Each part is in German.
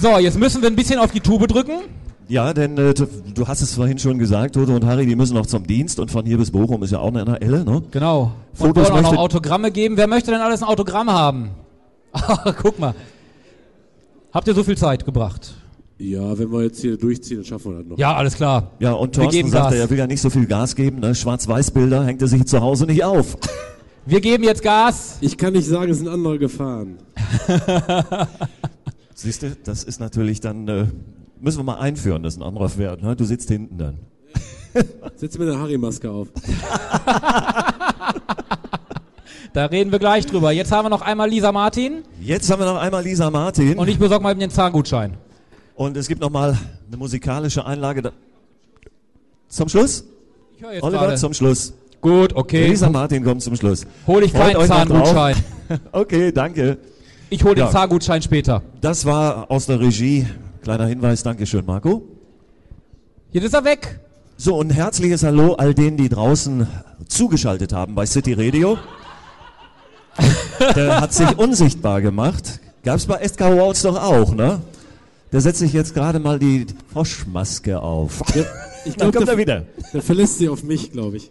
So, jetzt müssen wir ein bisschen auf die Tube drücken. Ja, denn äh, du du hast es vorhin schon gesagt, Toto und Harry, die müssen noch zum Dienst und von hier bis Bochum ist ja auch eine NRL, ne? Genau. Und Fotos wollen auch noch möchte- Autogramme geben. Wer möchte denn alles ein Autogramm haben? Guck mal. Habt ihr so viel Zeit gebracht? Ja, wenn wir jetzt hier durchziehen, dann schaffen wir das noch. Ja, alles klar. Ja, und Wir Thorsten geben sagte, Gas. er will ja nicht so viel Gas geben, ne? Schwarz-Weiß-Bilder hängt er sich zu Hause nicht auf. Wir geben jetzt Gas. Ich kann nicht sagen, es sind andere gefahren. Siehst du, das ist natürlich dann, äh, müssen wir mal einführen, das ist ein anderer Wert, ne? Du sitzt hinten dann. Setz mir eine Harry-Maske auf. Da reden wir gleich drüber. Jetzt haben wir noch einmal Lisa Martin Jetzt haben wir noch einmal Lisa Martin und ich besorge mal eben den Zahngutschein. und es gibt noch mal eine musikalische Einlage da zum Schluss. Ich höre jetzt Oliver, gerade. zum Schluss. Gut, okay. Lisa Martin kommt zum Schluss. Hol ich Freut keinen Zahngutschein. Okay, danke. Ich hole den Ja. Zahngutschein später. Das war aus der Regie. Kleiner Hinweis, Dankeschön, Marco. Jetzt ist er weg. So, und herzliches Hallo all denen, die draußen zugeschaltet haben bei City Radio. Der hat sich unsichtbar gemacht. Gab's bei SK Awards doch auch, ne? Der setzt sich jetzt gerade mal die Froschmaske auf. Ich Dann glaube, kommt der, er wieder. der verlässt sie auf mich, glaube ich.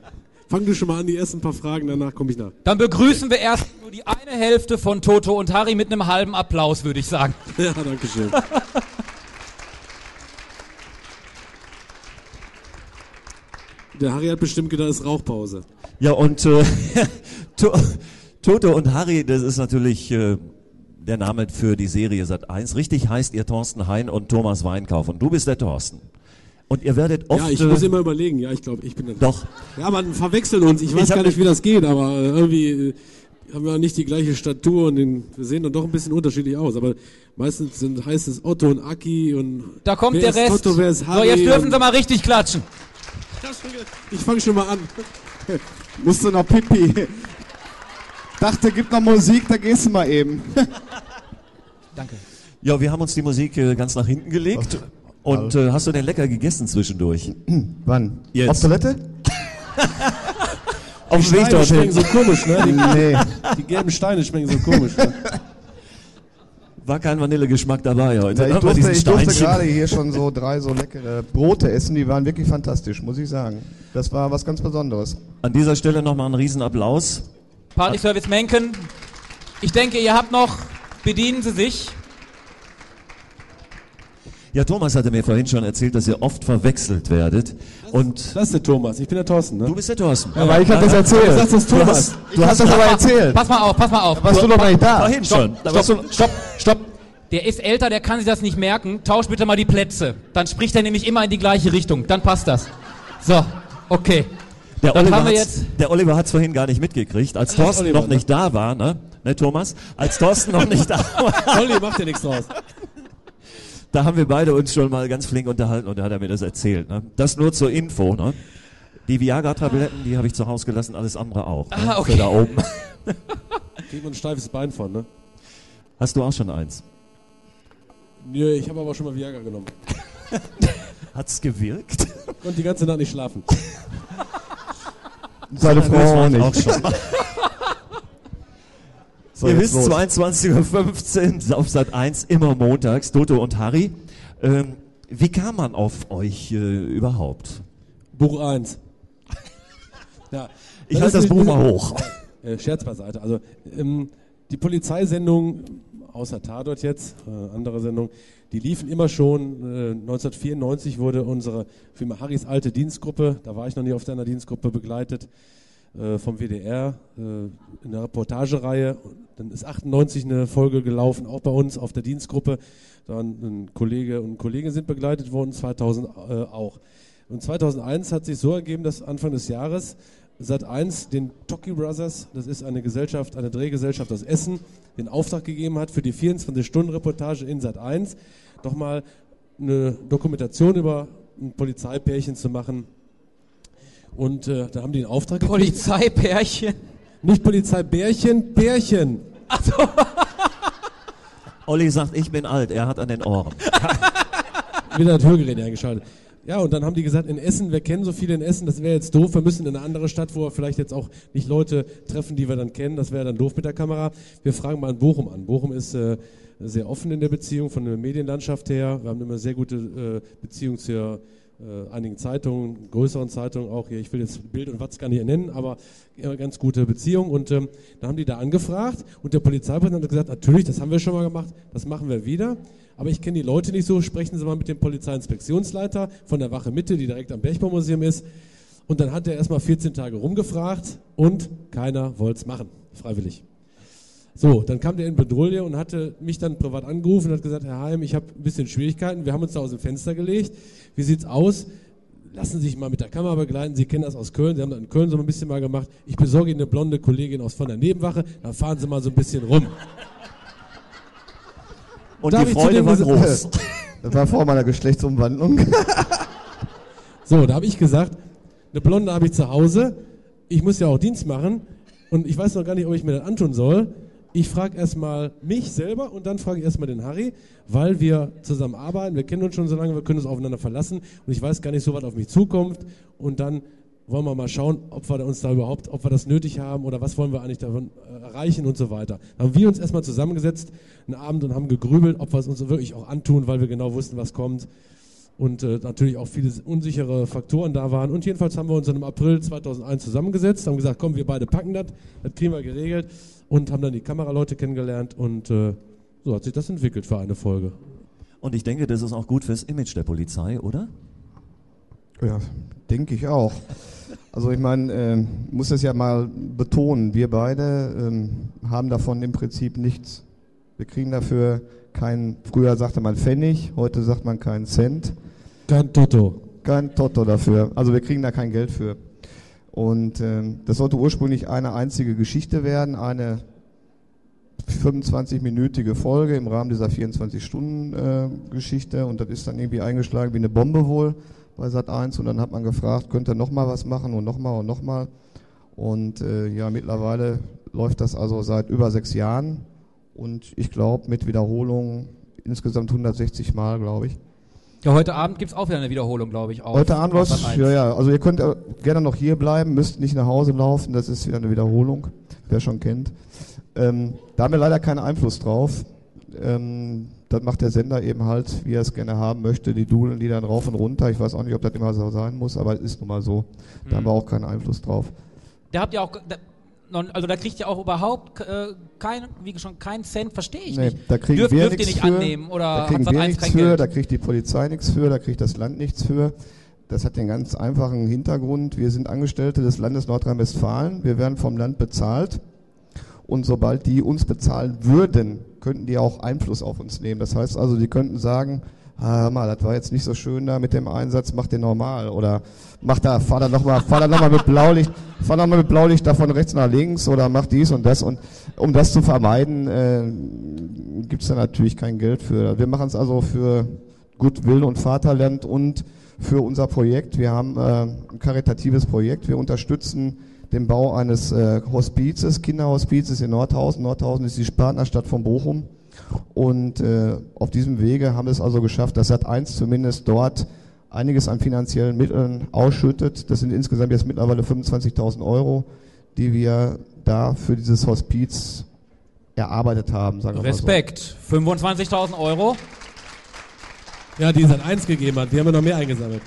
Fang du schon mal an, die ersten paar Fragen, danach komme ich nach. Dann begrüßen wir erst nur die eine Hälfte von Toto und Harry mit einem halben Applaus, würde ich sagen. Ja, danke schön. Der Harry hat bestimmt gedacht, es ist Rauchpause. Ja, und äh, To- Toto und Harry, das ist natürlich äh, der Name für die Serie Sat 1. Richtig heißt ihr Thorsten Hein und Thomas Weinkauf. Und du bist der Thorsten. Und ihr werdet oft. Ja, ich äh, muss immer überlegen. Ja, ich glaube, ich bin der. Doch. Ja, man verwechseln uns. Ich weiß Ich gar nicht, wie das geht, aber äh, irgendwie äh, haben wir nicht die gleiche Statur und den, wir sehen dann doch ein bisschen unterschiedlich aus. Aber meistens sind, heißt es Otto und Aki und. Da kommt wer der ist Rest. Otto, wer ist so, Harry jetzt dürfen sie mal richtig klatschen. Ich fange schon mal an. Musste noch Pipi. Dachte, gibt noch Musik, da gehst du mal eben. Danke. Ja, wir haben uns die Musik äh, ganz nach hinten gelegt. Und äh, hast du denn lecker gegessen zwischendurch? Wann? Jetzt. Auf Toilette? Auf dem Weg Steine schmecken so komisch, ne? Die, Nee. die gelben Steine schmecken so komisch. Ne? War kein Vanillegeschmack dabei heute. Ja, ich ne, bei durfte, diesen ich durfte Steinchen. gerade hier schon so drei so leckere Brote essen, die waren wirklich fantastisch, muss ich sagen. Das war was ganz Besonderes. An dieser Stelle nochmal einen Riesenapplaus. Party Service Menken. Ich denke, ihr habt noch, bedienen Sie sich. Ja, Thomas hatte mir vorhin schon erzählt, dass ihr oft verwechselt werdet. Und Das ist der Thomas. Ich bin der Thorsten, ne? du bist der Thorsten. Aber ich habe das erzählt. Du sagst das Du Thomas. hast, du hast das aber erzählt. Pass mal auf, pass mal auf. Warst du noch gar nicht da? Vorhin schon. Da warst Stopp, stopp, stopp. Der ist älter, der kann sich das nicht merken. Tausch bitte mal die Plätze. Dann spricht er nämlich immer in die gleiche Richtung. Dann passt das. So, okay. Der Dann Oliver, jetzt- der Oliver hat's vorhin gar nicht mitgekriegt, als Thorsten Oliver, noch nicht da war, ne? Ne, Thomas? Als Thorsten noch nicht da war, Olli, macht ja nichts draus. Da haben wir beide uns schon mal ganz flink unterhalten und da hat er mir das erzählt. Ne? Das nur zur Info, ne? Die Viagra-Tabletten, die habe ich zu Hause gelassen, alles andere auch. Ne? Ah, okay. Für da oben. Kriegt man ein steifes Bein von, ne? Hast du auch schon eins? Nö, ich habe aber schon mal Viagra genommen. Hat's gewirkt? Und die ganze Nacht nicht schlafen. Seine Frau war auch nicht. auch schon. So, Ihr wisst, los. 22.15 Uhr auf Sat 1, immer montags, Toto und Harry. Ähm, wie kam man auf euch äh, überhaupt? Buch 1. Ja. Ich halte das Buch mal hoch. Äh, Scherz beiseite. Also ähm, die Polizeisendung, außer Tatort jetzt, äh, andere Sendung, die liefen immer schon. Äh, 1994 wurde unsere Firma Harrys alte Dienstgruppe, da war ich noch nie auf deiner Dienstgruppe begleitet, vom WDR äh, in der Reportagereihe. Dann ist 98 eine Folge gelaufen, auch bei uns auf der Dienstgruppe. Dann ein Kollege und Kollege sind begleitet worden, 2000 äh, auch. Und 2001 hat sich so ergeben, dass Anfang des Jahres Sat1 den Toki Brothers, das ist eine Gesellschaft, eine Drehgesellschaft aus Essen, den Auftrag gegeben hat, für die 24-Stunden-Reportage in Sat1 doch mal eine Dokumentation über ein Polizeipärchen zu machen. Und äh, da haben die den Auftrag gekriegt. Polizeipärchen. Nicht Polizeibärchen, Pärchen. Olli sagt, ich bin alt, er hat an den Ohren. Wieder das Hörgerät eingeschaltet. Ja, und dann haben die gesagt, in Essen, wir kennen so viele in Essen, das wäre jetzt doof, wir müssen in eine andere Stadt, wo wir vielleicht jetzt auch nicht Leute treffen, die wir dann kennen, das wäre dann doof mit der Kamera. Wir fragen mal in Bochum an. Bochum ist äh, sehr offen in der Beziehung von der Medienlandschaft her. Wir haben immer sehr gute äh, Beziehung zur äh, einigen Zeitungen, größeren Zeitungen auch hier. Ich will jetzt Bild und Watz gar nicht nennen, aber äh, ganz gute Beziehung. Und ähm, da haben die da angefragt und der Polizeipräsident hat gesagt, natürlich, das haben wir schon mal gemacht, das machen wir wieder aber ich kenne die Leute nicht so, sprechen Sie mal mit dem Polizeiinspektionsleiter von der Wache Mitte, die direkt am Bergbaumuseum ist. Und dann hat er erstmal 14 Tage rumgefragt und keiner wollte es machen, freiwillig. So, dann kam der in Bedrulle und hatte mich dann privat angerufen und hat gesagt, Herr Heim, ich habe ein bisschen Schwierigkeiten, wir haben uns da aus dem Fenster gelegt. Wie sieht's aus? Lassen Sie sich mal mit der Kamera begleiten. Sie kennen das aus Köln. Sie haben das in Köln so ein bisschen mal gemacht. Ich besorge Ihnen eine blonde Kollegin aus von der Nebenwache. Dann fahren Sie mal so ein bisschen rum. Und die Freude war groß. Das war vor meiner Geschlechtsumwandlung. so, da habe ich gesagt, eine Blonde habe ich zu Hause. Ich muss ja auch Dienst machen. Und ich weiß noch gar nicht, ob ich mir das antun soll. Ich frage erstmal mich selber und dann frage ich erstmal den Harry, weil wir zusammen arbeiten. Wir kennen uns schon so lange, wir können uns aufeinander verlassen. Und ich weiß gar nicht so, was auf mich zukommt. Und dann wollen wir mal schauen, ob wir uns da überhaupt, ob wir das nötig haben oder was wollen wir eigentlich davon äh, erreichen und so weiter. Da haben wir uns erstmal zusammengesetzt, einen Abend und haben gegrübelt, ob wir es uns wirklich auch antun, weil wir genau wussten, was kommt. Und äh, natürlich auch viele unsichere Faktoren da waren. Und jedenfalls haben wir uns dann im April 2001 zusammengesetzt, haben gesagt, komm, wir beide packen das, das kriegen wir geregelt und haben dann die Kameraleute kennengelernt und äh, so hat sich das entwickelt für eine Folge. Und ich denke, das ist auch gut fürs Image der Polizei, oder? Ja, denke ich auch. Also ich meine, äh, muss das ja mal betonen, wir beide ähm, haben davon im Prinzip nichts. Wir kriegen dafür keinen, früher sagte man Pfennig, heute sagt man keinen Cent. Kein Toto. Kein Toto dafür. Also wir kriegen da kein Geld für. Und äh, das sollte ursprünglich eine einzige Geschichte werden, eine 25-minütige Folge im Rahmen dieser 24-Stunden-Geschichte. Äh, und das ist dann irgendwie eingeschlagen wie eine Bombe wohl bei Sat 1 und dann hat man gefragt, könnt ihr nochmal was machen und nochmal und nochmal. Und äh, ja, mittlerweile läuft das also seit über sechs Jahren und ich glaube mit Wiederholungen insgesamt 160 Mal, glaube ich. Ja, heute Abend gibt es auch wieder eine Wiederholung, glaube ich. Auf, heute Abend was? Ja, ja. Also ihr könnt gerne noch hier bleiben, müsst nicht nach Hause laufen, das ist wieder eine Wiederholung, wer schon kennt. Ähm, da haben wir leider keinen Einfluss drauf. Ähm, das macht der Sender eben halt, wie er es gerne haben möchte. Die dudeln die dann rauf und runter. Ich weiß auch nicht, ob das immer so sein muss, aber es ist nun mal so. Da mhm. haben wir auch keinen Einfluss drauf. Da habt ihr auch, also da kriegt ihr auch überhaupt äh, kein, wie schon keinen Cent, verstehe ich nee, nicht. Da kriegen Dürf, wir dürft ihr nicht für, annehmen oder da kriegen wir nichts für, Geld? da kriegt die Polizei nichts für, da kriegt das Land nichts für. Das hat den ganz einfachen Hintergrund. Wir sind Angestellte des Landes Nordrhein-Westfalen. Wir werden vom Land bezahlt. Und sobald die uns bezahlen würden, könnten die auch Einfluss auf uns nehmen. Das heißt also, die könnten sagen, hör mal, das war jetzt nicht so schön da mit dem Einsatz, mach den normal oder mach da, fahr da nochmal, fahr da nochmal mit Blaulicht, fahr da mit Blaulicht da von rechts nach links oder mach dies und das und um das zu vermeiden, äh, gibt es da natürlich kein Geld für. Wir machen es also für Goodwill und Vaterland und für unser Projekt. Wir haben äh, ein karitatives Projekt. Wir unterstützen den Bau eines äh, Hospizes, Kinderhospizes in Nordhausen. Nordhausen ist die Partnerstadt von Bochum. Und äh, auf diesem Wege haben wir es also geschafft, dass Sat1 zumindest dort einiges an finanziellen Mitteln ausschüttet. Das sind insgesamt jetzt mittlerweile 25.000 Euro, die wir da für dieses Hospiz erarbeitet haben. Sagen Respekt, so. 25.000 Euro. Ja, die Sat1 gegeben hat. Wir haben ja noch mehr eingesammelt.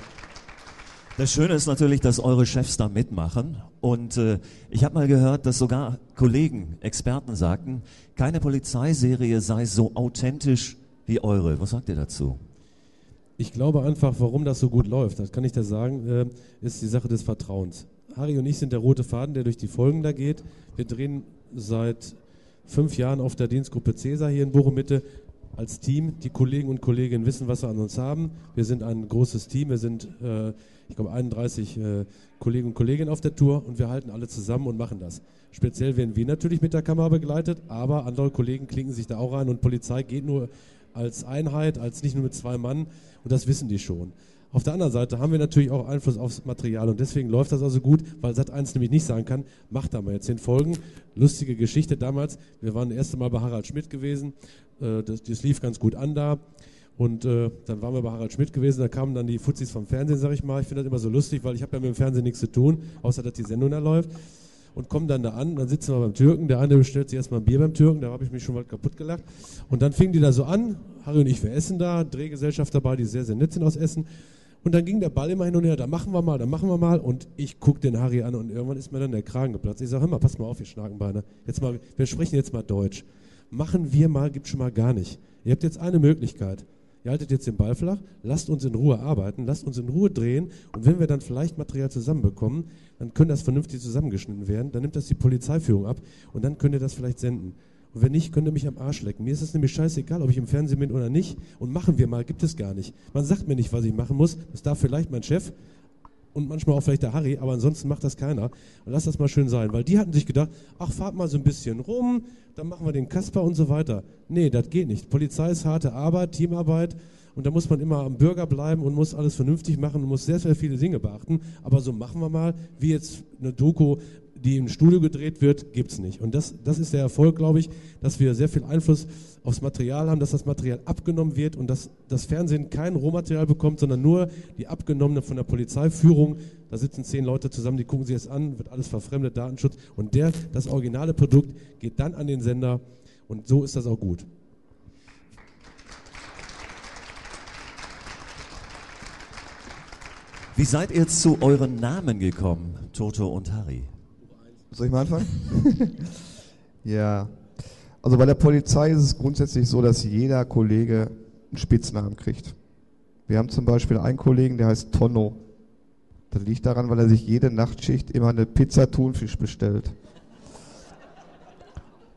Das Schöne ist natürlich, dass eure Chefs da mitmachen. Und äh, ich habe mal gehört, dass sogar Kollegen, Experten sagten, keine Polizeiserie sei so authentisch wie eure. Was sagt ihr dazu? Ich glaube einfach, warum das so gut läuft, das kann ich dir sagen, äh, ist die Sache des Vertrauens. Harry und ich sind der rote Faden, der durch die Folgen da geht. Wir drehen seit fünf Jahren auf der Dienstgruppe Cäsar hier in Bochum Mitte als Team. Die Kollegen und Kolleginnen wissen, was wir an uns haben. Wir sind ein großes Team. Wir sind äh, ich glaube, 31 äh, Kollegen und Kolleginnen auf der Tour und wir halten alle zusammen und machen das. Speziell werden wir natürlich mit der Kamera begleitet, aber andere Kollegen klinken sich da auch rein und Polizei geht nur als Einheit, als nicht nur mit zwei Mann und das wissen die schon. Auf der anderen Seite haben wir natürlich auch Einfluss aufs Material und deswegen läuft das also gut, weil Sat1 nämlich nicht sagen kann, macht da mal jetzt zehn Folgen. Lustige Geschichte damals, wir waren das erste Mal bei Harald Schmidt gewesen, äh, das, das lief ganz gut an da Und äh, dann waren wir bei Harald Schmidt gewesen, da kamen dann die Fuzis vom Fernsehen, sag ich mal. Ich finde das immer so lustig, weil ich habe ja mit dem Fernsehen nichts zu tun, außer dass die Sendung da läuft. Und kommen dann da an, dann sitzen wir beim Türken, der eine bestellt sich erstmal ein Bier beim Türken, da habe ich mich schon mal kaputt gelacht. Und dann fingen die da so an, Harry und ich, wir essen da, Drehgesellschaft dabei, die sehr, sehr nett sind aus Essen. Und dann ging der Ball immer hin und her, da machen wir mal, da machen wir mal. Und ich gucke den Harry an und irgendwann ist mir dann der Kragen geplatzt. Ich sage, hör mal, pass mal auf, ihr Schnakenbeine. Jetzt mal, wir sprechen jetzt mal Deutsch. Machen wir mal, gibt schon mal gar nicht. Ihr habt jetzt eine Möglichkeit. Ihr haltet jetzt den Ball flach, lasst uns in Ruhe arbeiten, lasst uns in Ruhe drehen und wenn wir dann vielleicht Material zusammenbekommen, dann könnte das vernünftig zusammengeschnitten werden, dann nimmt das die Polizeiführung ab und dann könnt ihr das vielleicht senden. Und wenn nicht, könnt ihr mich am Arsch lecken. Mir ist es nämlich scheißegal, ob ich im Fernsehen bin oder nicht. Und machen wir mal, gibt es gar nicht. Man sagt mir nicht, was ich machen muss. Das darf vielleicht mein Chef und manchmal auch vielleicht der Harry, aber ansonsten macht das keiner. Und lass das mal schön sein, weil die hatten sich gedacht, ach, fahrt mal so ein bisschen rum, dann machen wir den Kasper und so weiter. Nee, das geht nicht. Polizei ist harte Arbeit, Teamarbeit und da muss man immer am Bürger bleiben und muss alles vernünftig machen und muss sehr, sehr viele Dinge beachten. Aber so machen wir mal, wie jetzt eine Doku die im Studio gedreht wird, gibt es nicht. Und das, das ist der Erfolg, glaube ich, dass wir sehr viel Einfluss aufs Material haben, dass das Material abgenommen wird und dass das Fernsehen kein Rohmaterial bekommt, sondern nur die abgenommene von der Polizeiführung. Da sitzen zehn Leute zusammen, die gucken sich das an, wird alles verfremdet, Datenschutz. Und der, das originale Produkt geht dann an den Sender und so ist das auch gut. Wie seid ihr zu euren Namen gekommen, Toto und Harry? Soll ich mal anfangen? ja. Also bei der Polizei ist es grundsätzlich so, dass jeder Kollege einen Spitznamen kriegt. Wir haben zum Beispiel einen Kollegen, der heißt Tonno. Das liegt daran, weil er sich jede Nachtschicht immer eine Pizza Thunfisch bestellt.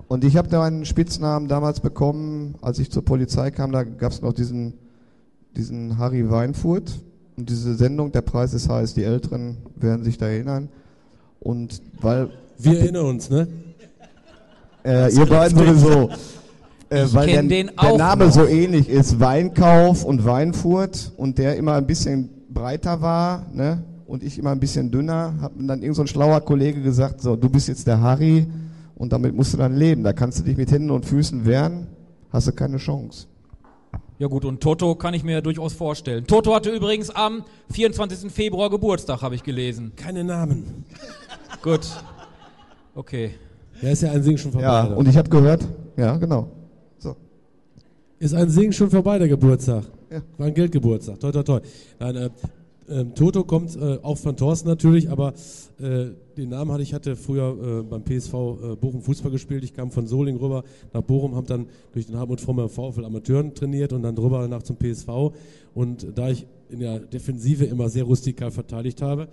Und ich habe da einen Spitznamen damals bekommen, als ich zur Polizei kam, da gab es noch diesen, diesen Harry Weinfurt und diese Sendung, der Preis ist heiß, die Älteren werden sich da erinnern. Und weil wir erinnern uns, ne? Äh, ihr beiden sowieso. Äh, weil der, den der Name noch. so ähnlich ist, Weinkauf und Weinfurt und der immer ein bisschen breiter war, ne? Und ich immer ein bisschen dünner, hat dann irgend so ein schlauer Kollege gesagt, so, du bist jetzt der Harry und damit musst du dann leben. Da kannst du dich mit Händen und Füßen wehren, hast du keine Chance. Ja gut, und Toto kann ich mir ja durchaus vorstellen. Toto hatte übrigens am 24. Februar Geburtstag, habe ich gelesen. Keine Namen. gut. Okay. Ja, ist ja ein Sing schon vorbei. Ja, und ich habe gehört, ja, genau. So. Ist ein Sing schon vorbei, der Geburtstag. Ja. War ein Geldgeburtstag. Toi, toi, toi. Nein, äh, äh, Toto kommt äh, auch von Thorsten natürlich, aber äh, den Namen hatte ich hatte früher äh, beim PSV äh, Bochum Fußball gespielt. Ich kam von Soling rüber nach Bochum, habe dann durch den Hartmut Frommer VfL Amateuren trainiert und dann drüber nach zum PSV. Und da ich in der Defensive immer sehr rustikal verteidigt habe,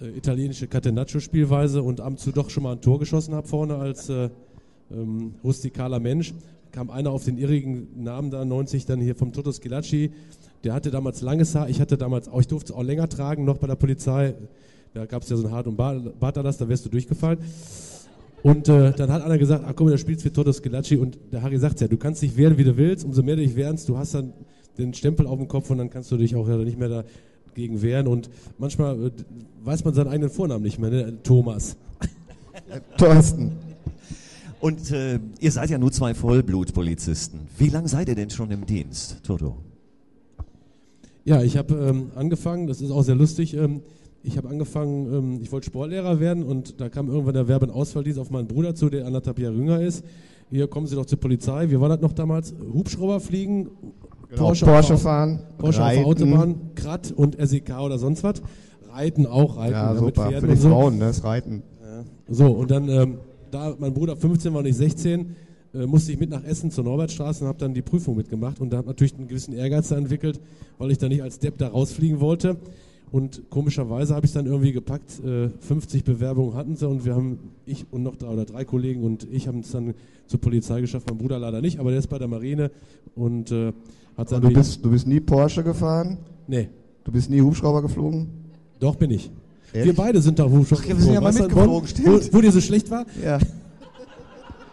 äh, italienische Catenaccio-Spielweise und ab und zu doch schon mal ein Tor geschossen habe vorne als äh, ähm, rustikaler Mensch, kam einer auf den irrigen Namen da, 90 dann hier vom Toto Schilacci. Der hatte damals langes Haar, ich hatte damals auch, ich durfte es auch länger tragen, noch bei der Polizei. Da gab es ja so ein Hart- und Bartalas, da wärst du durchgefallen. Und äh, dann hat einer gesagt, ach komm, da spielst du für Toto Schilacci. Und der Harry sagt ja, du kannst dich wehren, wie du willst. Umso mehr du dich wehrst, du hast dann den Stempel auf dem Kopf und dann kannst du dich auch ja, nicht mehr da gegen wehren und manchmal äh, weiß man seinen eigenen Vornamen nicht mehr, ne? Thomas. Thorsten. Und äh, ihr seid ja nur zwei Vollblutpolizisten. Wie lange seid ihr denn schon im Dienst, Toto? Ja, ich habe ähm, angefangen, das ist auch sehr lustig, ähm, ich habe angefangen, ähm, ich wollte Sportlehrer werden und da kam irgendwann der Werbeausfalldienst auf meinen Bruder zu, der anderthalb Jahre jünger ist. Hier kommen Sie doch zur Polizei. Wie war das noch damals? Hubschrauber fliegen, Genau, Porsche, Porsche fahren, Porsche reiten. auf Autobahn, Krat und SEK oder sonst was. Reiten auch, reiten. Ja, super, für die so. Frauen, ne, das Reiten. Ja. So, und dann, ähm, da mein Bruder 15 war und ich 16, äh, musste ich mit nach Essen zur Norbertstraße und habe dann die Prüfung mitgemacht und da hat natürlich einen gewissen Ehrgeiz entwickelt, weil ich da nicht als Depp da rausfliegen wollte. Und komischerweise habe ich es dann irgendwie gepackt. Äh, 50 Bewerbungen hatten sie und wir haben, ich und noch drei oder drei Kollegen und ich haben es dann zur Polizei geschafft. Mein Bruder leider nicht, aber der ist bei der Marine und äh, hat dann. Du bist, du bist nie Porsche gefahren? Nee. Du bist nie Hubschrauber geflogen? Doch, bin ich. Ehrlich? Wir beide sind da Hubschrauber geflogen. Wir sind ja mal mitgeflogen, stimmt. Wo, wo dir so schlecht war? Ja.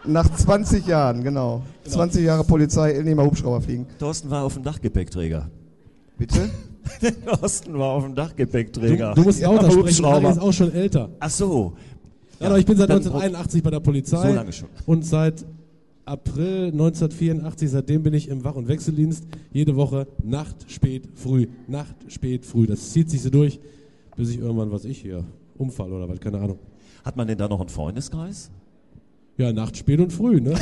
Nach 20 Jahren, genau. genau. 20 Jahre Polizei, mal Hubschrauber fliegen. Thorsten war auf dem Dachgepäckträger. Bitte? Thorsten war auf dem Dachgepäckträger. Du, du musst ja, sprechen, Harry ist auch schon älter. Ach so. Ja, ja ich bin seit 1981 bei der Polizei. So lange schon. Und seit April 1984, seitdem bin ich im Wach- und Wechseldienst, jede Woche Nacht, spät, früh, Nacht, spät, früh. Das zieht sich so durch, bis ich irgendwann, was ich hier, Unfall oder was, keine Ahnung. Hat man denn da noch einen Freundeskreis? Ja, Nacht, spät und früh, ne?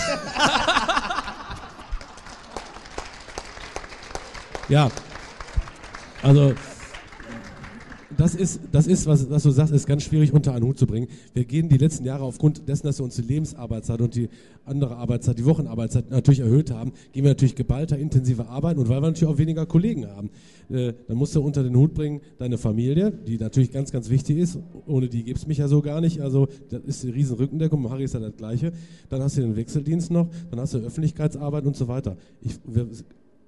ja, also das ist, das ist was, was du sagst, ist ganz schwierig unter einen Hut zu bringen. Wir gehen die letzten Jahre aufgrund dessen, dass wir uns die Lebensarbeitszeit und die andere Arbeitszeit, die Wochenarbeitszeit natürlich erhöht haben, gehen wir natürlich geballter, intensiver arbeiten und weil wir natürlich auch weniger Kollegen haben. Äh, dann musst du unter den Hut bringen deine Familie, die natürlich ganz, ganz wichtig ist. Ohne die gibt's mich ja so gar nicht. Also das ist die riesen Rückendeckung. Harry ist ja das Gleiche. Dann hast du den Wechseldienst noch, dann hast du Öffentlichkeitsarbeit und so weiter. Ich, wir,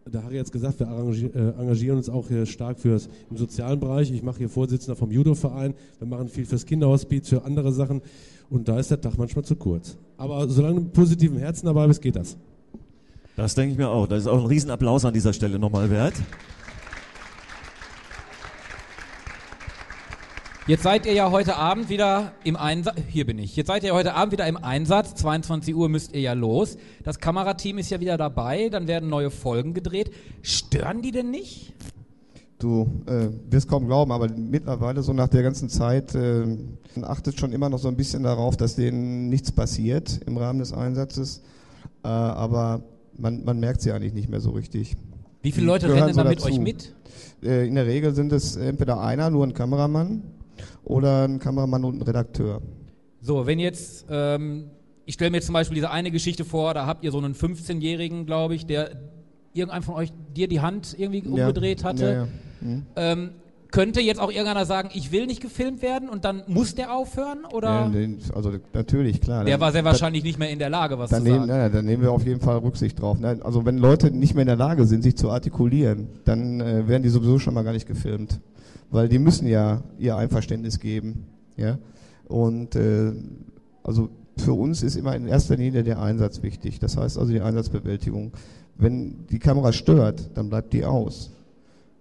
der Harry jetzt gesagt, wir äh, engagieren uns auch hier stark fürs, im sozialen Bereich. Ich mache hier Vorsitzender vom Judo-Verein. Wir machen viel fürs Kinderhospiz, für andere Sachen. Und da ist der Tag manchmal zu kurz. Aber solange du mit positiven Herzen dabei bist, geht das. Das denke ich mir auch. Das ist auch ein Riesenapplaus an dieser Stelle nochmal wert. Jetzt seid ihr ja heute Abend wieder im Einsatz. Hier bin ich. Jetzt seid ihr heute Abend wieder im Einsatz. 22 Uhr müsst ihr ja los. Das Kamerateam ist ja wieder dabei. Dann werden neue Folgen gedreht. Stören die denn nicht? Du äh, wirst kaum glauben, aber mittlerweile so nach der ganzen Zeit äh, achtet schon immer noch so ein bisschen darauf, dass denen nichts passiert im Rahmen des Einsatzes. Äh, aber man, man merkt sie eigentlich nicht mehr so richtig. Wie viele Leute rennen so da mit euch mit? Äh, in der Regel sind es entweder einer, nur ein Kameramann, oder ein Kameramann und ein Redakteur. So, wenn jetzt, ähm, ich stelle mir zum Beispiel diese eine Geschichte vor, da habt ihr so einen 15-Jährigen, glaube ich, der irgendein von euch dir die Hand irgendwie umgedreht hatte. Ja, ja. Mhm. Ähm, könnte jetzt auch irgendeiner sagen, ich will nicht gefilmt werden und dann muss der aufhören? Oder? Ja, also natürlich, klar. Der war sehr wahrscheinlich nicht mehr in der Lage, was dann zu nehmen, sagen. Ja, dann nehmen wir auf jeden Fall Rücksicht drauf. Ne? Also wenn Leute nicht mehr in der Lage sind, sich zu artikulieren, dann äh, werden die sowieso schon mal gar nicht gefilmt weil die müssen ja ihr Einverständnis geben. Ja? Und äh, also für uns ist immer in erster Linie der Einsatz wichtig. Das heißt also die Einsatzbewältigung. Wenn die Kamera stört, dann bleibt die aus.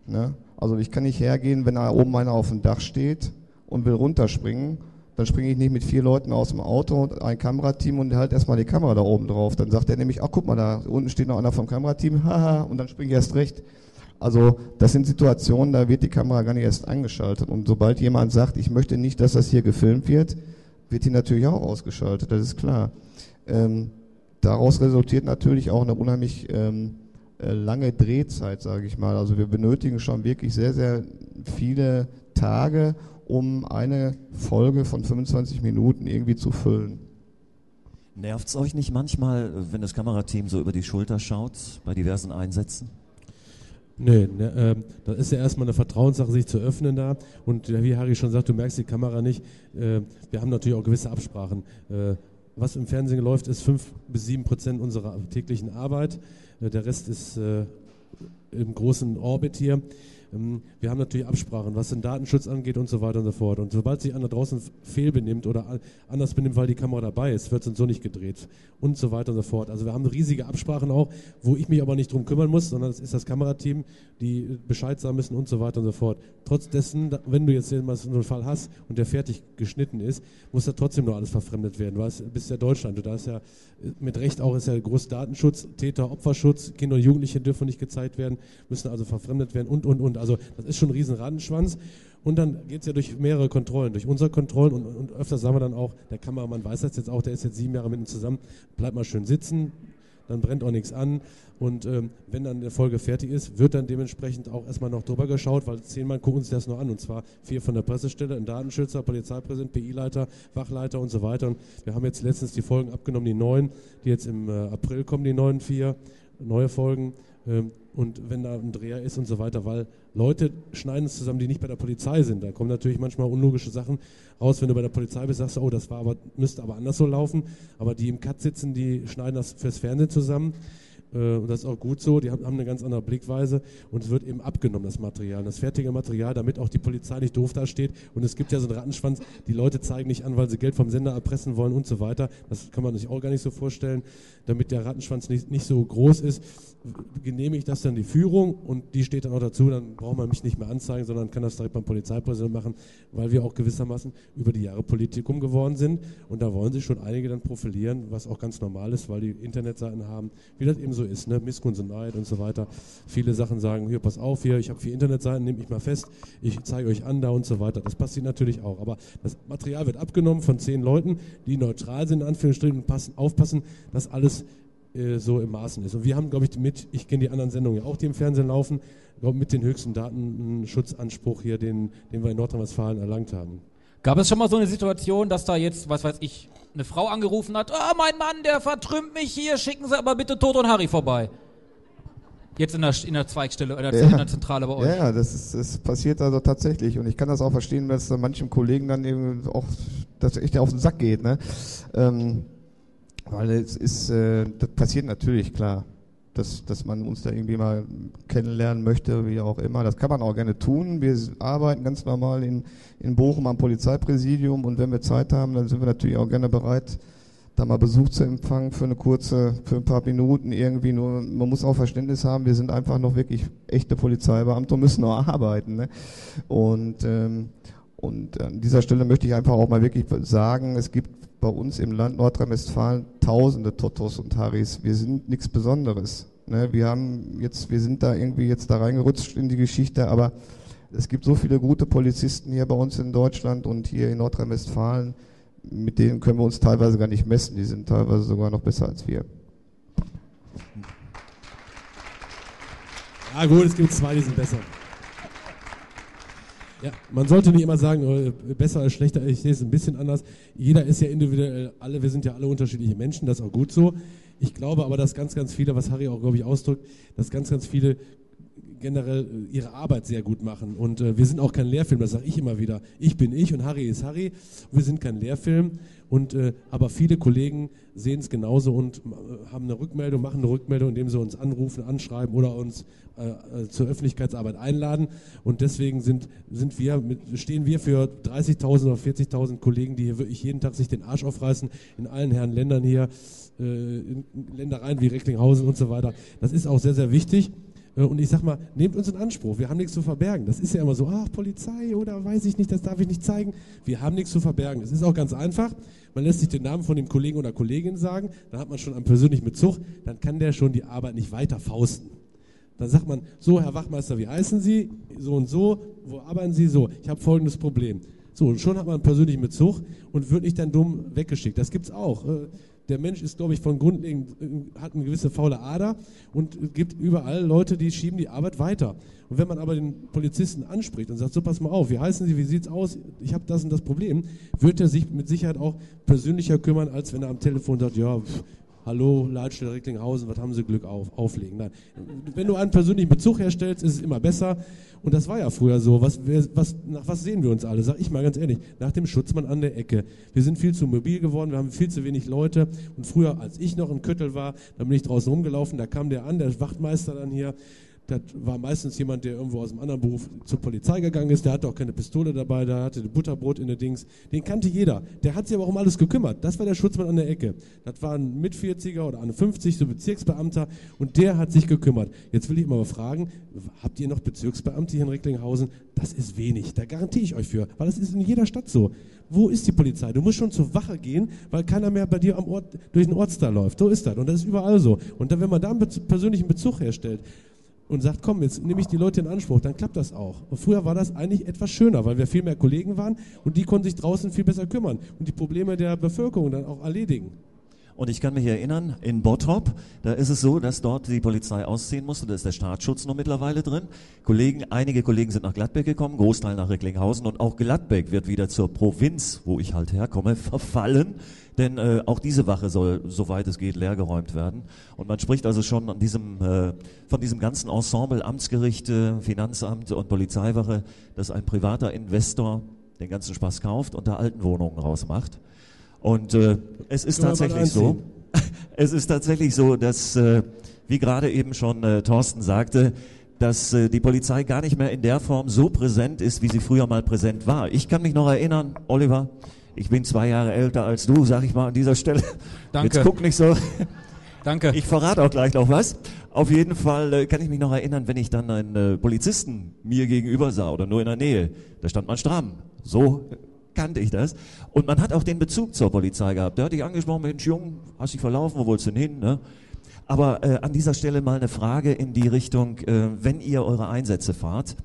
Ne? Also ich kann nicht hergehen, wenn da oben einer auf dem Dach steht und will runterspringen, dann springe ich nicht mit vier Leuten aus dem Auto und ein Kamerateam und halt erstmal die Kamera da oben drauf. Dann sagt er nämlich, ach guck mal, da unten steht noch einer vom Kamerateam, haha, und dann springe ich erst recht. Also das sind Situationen, da wird die Kamera gar nicht erst eingeschaltet. Und sobald jemand sagt, ich möchte nicht, dass das hier gefilmt wird, wird die natürlich auch ausgeschaltet, das ist klar. Ähm, daraus resultiert natürlich auch eine unheimlich ähm, äh, lange Drehzeit, sage ich mal. Also wir benötigen schon wirklich sehr, sehr viele Tage, um eine Folge von 25 Minuten irgendwie zu füllen. Nervt es euch nicht manchmal, wenn das Kamerateam so über die Schulter schaut bei diversen Einsätzen? Nee, ne, ähm, das ist ja erstmal eine Vertrauenssache, sich zu öffnen da. Und wie Harry schon sagt, du merkst die Kamera nicht. Äh, wir haben natürlich auch gewisse Absprachen. Äh, was im Fernsehen läuft, ist fünf bis sieben Prozent unserer täglichen Arbeit. Äh, der Rest ist äh, im großen Orbit hier. Ähm, wir haben natürlich Absprachen, was den Datenschutz angeht und so weiter und so fort. Und sobald sich einer draußen fehlbenimmt oder anders benimmt, weil die Kamera dabei ist, wird es so nicht gedreht und so weiter und so fort. Also wir haben riesige Absprachen auch, wo ich mich aber nicht drum kümmern muss, sondern es ist das Kamerateam, die Bescheid sagen müssen und so weiter und so fort. Trotz wenn du jetzt mal so einen Fall hast und der fertig geschnitten ist, muss da trotzdem noch alles verfremdet werden. Du bist ja Deutschland, du da ist ja mit Recht auch ist ja groß Datenschutz, Täter, Opferschutz, Kinder und Jugendliche dürfen nicht gezeigt werden, müssen also verfremdet werden und, und, und. Also das ist schon ein riesen Rattenschwanz. Und dann geht es ja durch mehrere Kontrollen, durch unsere Kontrollen und, und öfters sagen wir dann auch, der Kameramann weiß das jetzt auch, der ist jetzt sieben Jahre mit uns zusammen, bleibt mal schön sitzen, dann brennt auch nichts an. Und ähm, wenn dann eine Folge fertig ist, wird dann dementsprechend auch erstmal noch drüber geschaut, weil zehnmal gucken uns das noch an. Und zwar vier von der Pressestelle, ein Datenschützer, Polizeipräsident, PI-Leiter, Wachleiter und so weiter. Und wir haben jetzt letztens die Folgen abgenommen, die neuen, die jetzt im äh, April kommen, die neuen vier neue Folgen. Ähm, und wenn da ein Dreher ist und so weiter, weil Leute schneiden es zusammen, die nicht bei der Polizei sind. Da kommen natürlich manchmal unlogische Sachen raus. Wenn du bei der Polizei bist, sagst du, oh, das war aber, müsste aber anders so laufen. Aber die im Cut sitzen, die schneiden das fürs Fernsehen zusammen. Äh, und das ist auch gut so, die haben, eine ganz andere Blickweise und es wird eben abgenommen, das Material, das fertige Material, damit auch die Polizei nicht doof dasteht. Und es gibt ja so einen Rattenschwanz, die Leute zeigen nicht an, weil sie Geld vom Sender erpressen wollen und so weiter. Das kann man sich auch gar nicht so vorstellen. Damit der Rattenschwanz nicht, nicht so groß ist, genehmige ich das dann die Führung und die steht dann auch dazu, dann braucht man mich nicht mehr anzeigen, sondern kann das direkt beim Polizeipräsidenten machen, weil wir auch gewissermaßen über die Jahre Politikum geworden sind und da wollen sich schon einige dann profilieren, was auch ganz normal ist, weil die Internetseiten haben, wie das eben so ist, ne? Missgunst und Neid und so weiter. Viele Sachen sagen, hier, pass auf, hier, ich habe vier Internetseiten, nehmt mich mal fest, ich zeige euch an da und so weiter. Das passiert natürlich auch, aber das Material wird abgenommen von zehn Leuten, die neutral sind, in Anführungsstrichen, und passen, aufpassen, dass alles äh, so im Maßen ist. Und wir haben, glaube ich, mit, ich kenne die anderen Sendungen ja auch, die im Fernsehen laufen, glaube mit den höchsten Datenschutzanspruch hier, den, den wir in Nordrhein-Westfalen erlangt haben. Gab es schon mal so eine Situation, dass da jetzt, was weiß ich, eine Frau angerufen hat, oh, mein Mann, der vertrümmt mich hier, schicken Sie aber bitte Tod und Harry vorbei. Jetzt in der, in der Zweigstelle oder ja. in der Zentrale bei euch. Ja, das, ist, das passiert also tatsächlich. Und ich kann das auch verstehen, dass da manchem Kollegen dann eben auch das echt auf den Sack geht. Ne? Ähm, weil es ist, äh, das passiert natürlich, klar. Dass, dass man uns da irgendwie mal kennenlernen möchte, wie auch immer. Das kann man auch gerne tun. Wir arbeiten ganz normal in, in Bochum am Polizeipräsidium und wenn wir Zeit haben, dann sind wir natürlich auch gerne bereit, da mal Besuch zu empfangen für eine kurze, für ein paar Minuten irgendwie. Nur man muss auch Verständnis haben, wir sind einfach noch wirklich echte Polizeibeamte und müssen noch arbeiten. Ne? Und, ähm, und an dieser Stelle möchte ich einfach auch mal wirklich sagen, es gibt bei uns im Land Nordrhein-Westfalen tausende Totos und Haris. Wir sind nichts Besonderes. Ne? Wir haben jetzt, wir sind da irgendwie jetzt da reingerutscht in die Geschichte, aber es gibt so viele gute Polizisten hier bei uns in Deutschland und hier in Nordrhein-Westfalen, mit denen können wir uns teilweise gar nicht messen. Die sind teilweise sogar noch besser als wir. Ja gut, es gibt zwei, die sind besser. Ja, man sollte nicht immer sagen, äh, besser als schlechter, ich sehe es ein bisschen anders. Jeder ist ja individuell, alle, wir sind ja alle unterschiedliche Menschen, das ist auch gut so. Ich glaube aber, dass ganz, ganz viele, was Harry auch, glaube ich, ausdrückt, dass ganz, ganz viele generell äh, ihre Arbeit sehr gut machen. Und äh, wir sind auch kein Lehrfilm, das sage ich immer wieder. Ich bin ich und Harry ist Harry. Wir sind kein Lehrfilm. Und, äh, aber viele Kollegen sehen es genauso und äh, haben eine Rückmeldung, machen eine Rückmeldung, indem sie uns anrufen, anschreiben oder uns äh, äh zur Öffentlichkeitsarbeit einladen. Und deswegen sind, sind wir stehen wir für 30.000 oder 40.000 Kollegen, die hier wirklich jeden Tag sich den Arsch aufreißen, in allen Herren Ländern hier, in Ländereien wie Recklinghausen und so weiter. Das ist auch sehr, sehr wichtig. Äh, und ich sag mal, nehmt uns in Anspruch. Wir haben nichts zu verbergen. Das ist ja immer so, ach, Polizei oder weiß ich nicht, das darf ich nicht zeigen. Wir haben nichts zu verbergen. Es ist auch ganz einfach. Man lässt sich den Namen von dem Kollegen oder Kollegin sagen, dann hat man schon einen persönlichen Bezug, dann kann der schon die Arbeit nicht weiter fausten. Dann sagt man, so, Herr Wachmeister, wie heißen Sie? So und so, wo arbeiten Sie? So, ich habe folgendes Problem. So, schon hat man einen persönlichen Bezug und wird nicht dann dumm weggeschickt. Das gibt's auch. Der Mensch ist, glaube ich, von grundlegend, äh, hat eine gewisse faule Ader und es gibt überall Leute, die schieben die Arbeit weiter. Und wenn man aber den Polizisten anspricht und sagt, so pass mal auf, wie heißen Sie, wie sieht's aus, ich habe das und das Problem, wird er sich mit Sicherheit auch persönlicher kümmern, als wenn er am Telefon sagt, ja, pff, Hallo, Leitstelle Recklinghausen, was haben Sie Glück auf, auflegen? Nein. Wenn du einen persönlichen Bezug herstellst, ist es immer besser. Und das war ja früher so. Was, was, nach was sehen wir uns alle? Sag ich mal ganz ehrlich. Nach dem Schutzmann an der Ecke. Wir sind viel zu mobil geworden, wir haben viel zu wenig Leute. Und früher, als ich noch in Köttel war, da bin ich draußen rumgelaufen, da kam der an, der Wachtmeister dann hier das war meistens jemand, der irgendwo aus einem anderen Beruf zur Polizei gegangen ist. Der hatte auch keine Pistole dabei, der hatte Butterbrot in der Dings. Den kannte jeder. Der hat sich aber auch um alles gekümmert. Das war der Schutzmann an der Ecke. Das war ein Mit-40er oder eine 50, so Bezirksbeamter. Und der hat sich gekümmert. Jetzt will ich mal fragen, habt ihr noch Bezirksbeamte hier in Recklinghausen? Das ist wenig. Da garantiere ich euch für. Weil das ist in jeder Stadt so. Wo ist die Polizei? Du musst schon zur Wache gehen, weil keiner mehr bei dir am Ort, durch den Ortsteil läuft. So ist das. Und das ist überall so. Und dann, wenn man da einen persönlichen Bezug herstellt, und sagt, komm, jetzt nehme ich die Leute in Anspruch, dann klappt das auch. Und früher war das eigentlich etwas schöner, weil wir viel mehr Kollegen waren und die konnten sich draußen viel besser kümmern und die Probleme der Bevölkerung dann auch erledigen. Und ich kann mich erinnern, in Bottrop, da ist es so, dass dort die Polizei ausziehen musste, da ist der Staatsschutz noch mittlerweile drin. Kollegen, einige Kollegen sind nach Gladbeck gekommen, Großteil nach Recklinghausen und auch Gladbeck wird wieder zur Provinz, wo ich halt herkomme, verfallen. Denn äh, auch diese Wache soll, soweit es geht, leergeräumt werden. Und man spricht also schon an diesem, äh, von diesem ganzen Ensemble Amtsgerichte, Finanzamt und Polizeiwache, dass ein privater Investor den ganzen Spaß kauft und da alten Wohnungen rausmacht. Und äh, es ist tatsächlich so, es ist tatsächlich so, dass äh, wie gerade eben schon äh, Thorsten sagte, dass äh, die Polizei gar nicht mehr in der Form so präsent ist, wie sie früher mal präsent war. Ich kann mich noch erinnern, Oliver, ich bin zwei Jahre älter als du, sag ich mal an dieser Stelle. Danke. Jetzt guck nicht so. Danke. Ich verrate auch gleich noch was. Auf jeden Fall äh, kann ich mich noch erinnern, wenn ich dann einen äh, Polizisten mir gegenüber sah oder nur in der Nähe, da stand man stramm. So kannte ich das. Und man hat auch den Bezug zur Polizei gehabt. Der hat dich angesprochen, Mensch, Jung, hast dich verlaufen, wo wolltest du denn hin? Ne? Aber äh, an dieser Stelle mal eine Frage in die Richtung, äh, wenn ihr eure Einsätze fahrt,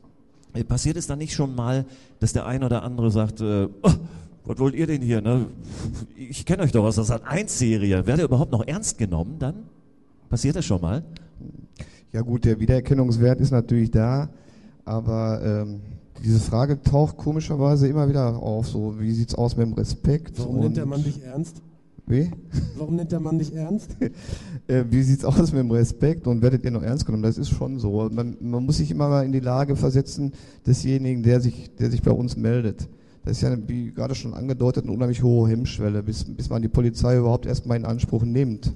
äh, passiert es dann nicht schon mal, dass der ein oder andere sagt, äh, oh, was wollt ihr denn hier? Ne? Ich kenne euch doch aus der Sat 1 Serie. Werdet ihr überhaupt noch ernst genommen dann? Passiert das schon mal? Ja gut, der Wiedererkennungswert ist natürlich da, aber ähm, diese Frage taucht komischerweise immer wieder auf. So, wie sieht's aus mit dem Respekt? Warum nennt der Mann dich ernst? Wie? Warum nennt der Mann dich ernst? äh, wie sieht's aus mit dem Respekt und werdet ihr noch ernst genommen? Das ist schon so. Man, man muss sich immer mal in die Lage versetzen desjenigen, der sich, der sich bei uns meldet. Das ist ja, wie gerade schon angedeutet, eine unheimlich hohe Hemmschwelle, bis, bis man die Polizei überhaupt erstmal in Anspruch nimmt.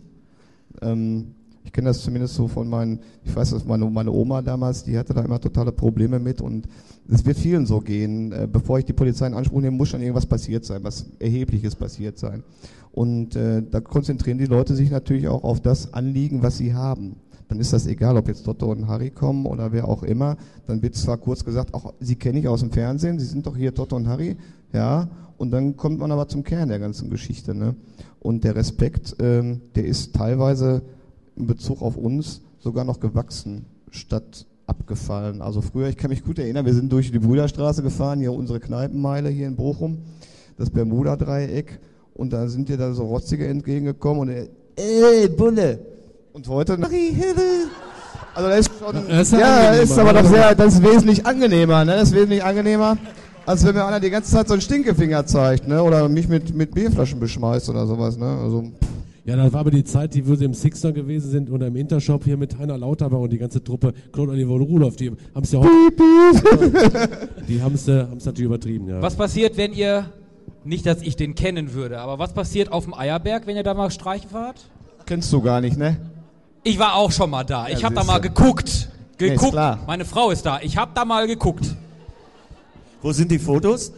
Ähm, ich kenne das zumindest so von meinen, ich weiß, dass meine, meine Oma damals, die hatte da immer totale Probleme mit und es wird vielen so gehen. Äh, bevor ich die Polizei in Anspruch nehme, muss schon irgendwas passiert sein, was Erhebliches passiert sein. Und äh, da konzentrieren die Leute sich natürlich auch auf das Anliegen, was sie haben dann ist das egal, ob jetzt Dotto und Harry kommen oder wer auch immer. Dann wird zwar kurz gesagt, auch Sie kenne ich aus dem Fernsehen, Sie sind doch hier Dotto und Harry, ja. Und dann kommt man aber zum Kern der ganzen Geschichte. Ne? Und der Respekt, ähm, der ist teilweise in Bezug auf uns sogar noch gewachsen, statt abgefallen. Also früher, ich kann mich gut erinnern, wir sind durch die Brüderstraße gefahren, hier unsere Kneipenmeile hier in Bochum, das Bermuda-Dreieck. Und da sind dir da so Rotzige entgegengekommen und ey, Bulle, und heute also das ist schon, das ist ja, ist aber doch sehr, das ist wesentlich angenehmer, ne? Das ist wesentlich angenehmer, als wenn mir einer die ganze Zeit so einen Stinkefinger zeigt, ne? Oder mich mit, mit Bierflaschen beschmeißt oder sowas, ne? Also. Ja, das war aber die Zeit, die wir im Sixer gewesen sind oder im Intershop hier mit Heiner Lauterbach und die ganze Truppe, Claude Oliver und Rudolf, die haben es ja heute. die haben es natürlich übertrieben, ja. Was passiert, wenn ihr, nicht, dass ich den kennen würde, aber was passiert auf dem Eierberg, wenn ihr da mal streichen fahrt? Kennst du gar nicht, ne? Ich war auch schon mal da. ich habe da mal geguckt. Geguckt. Nee, Meine Frau ist da. Ich habe da mal geguckt. Wo sind die Fotos?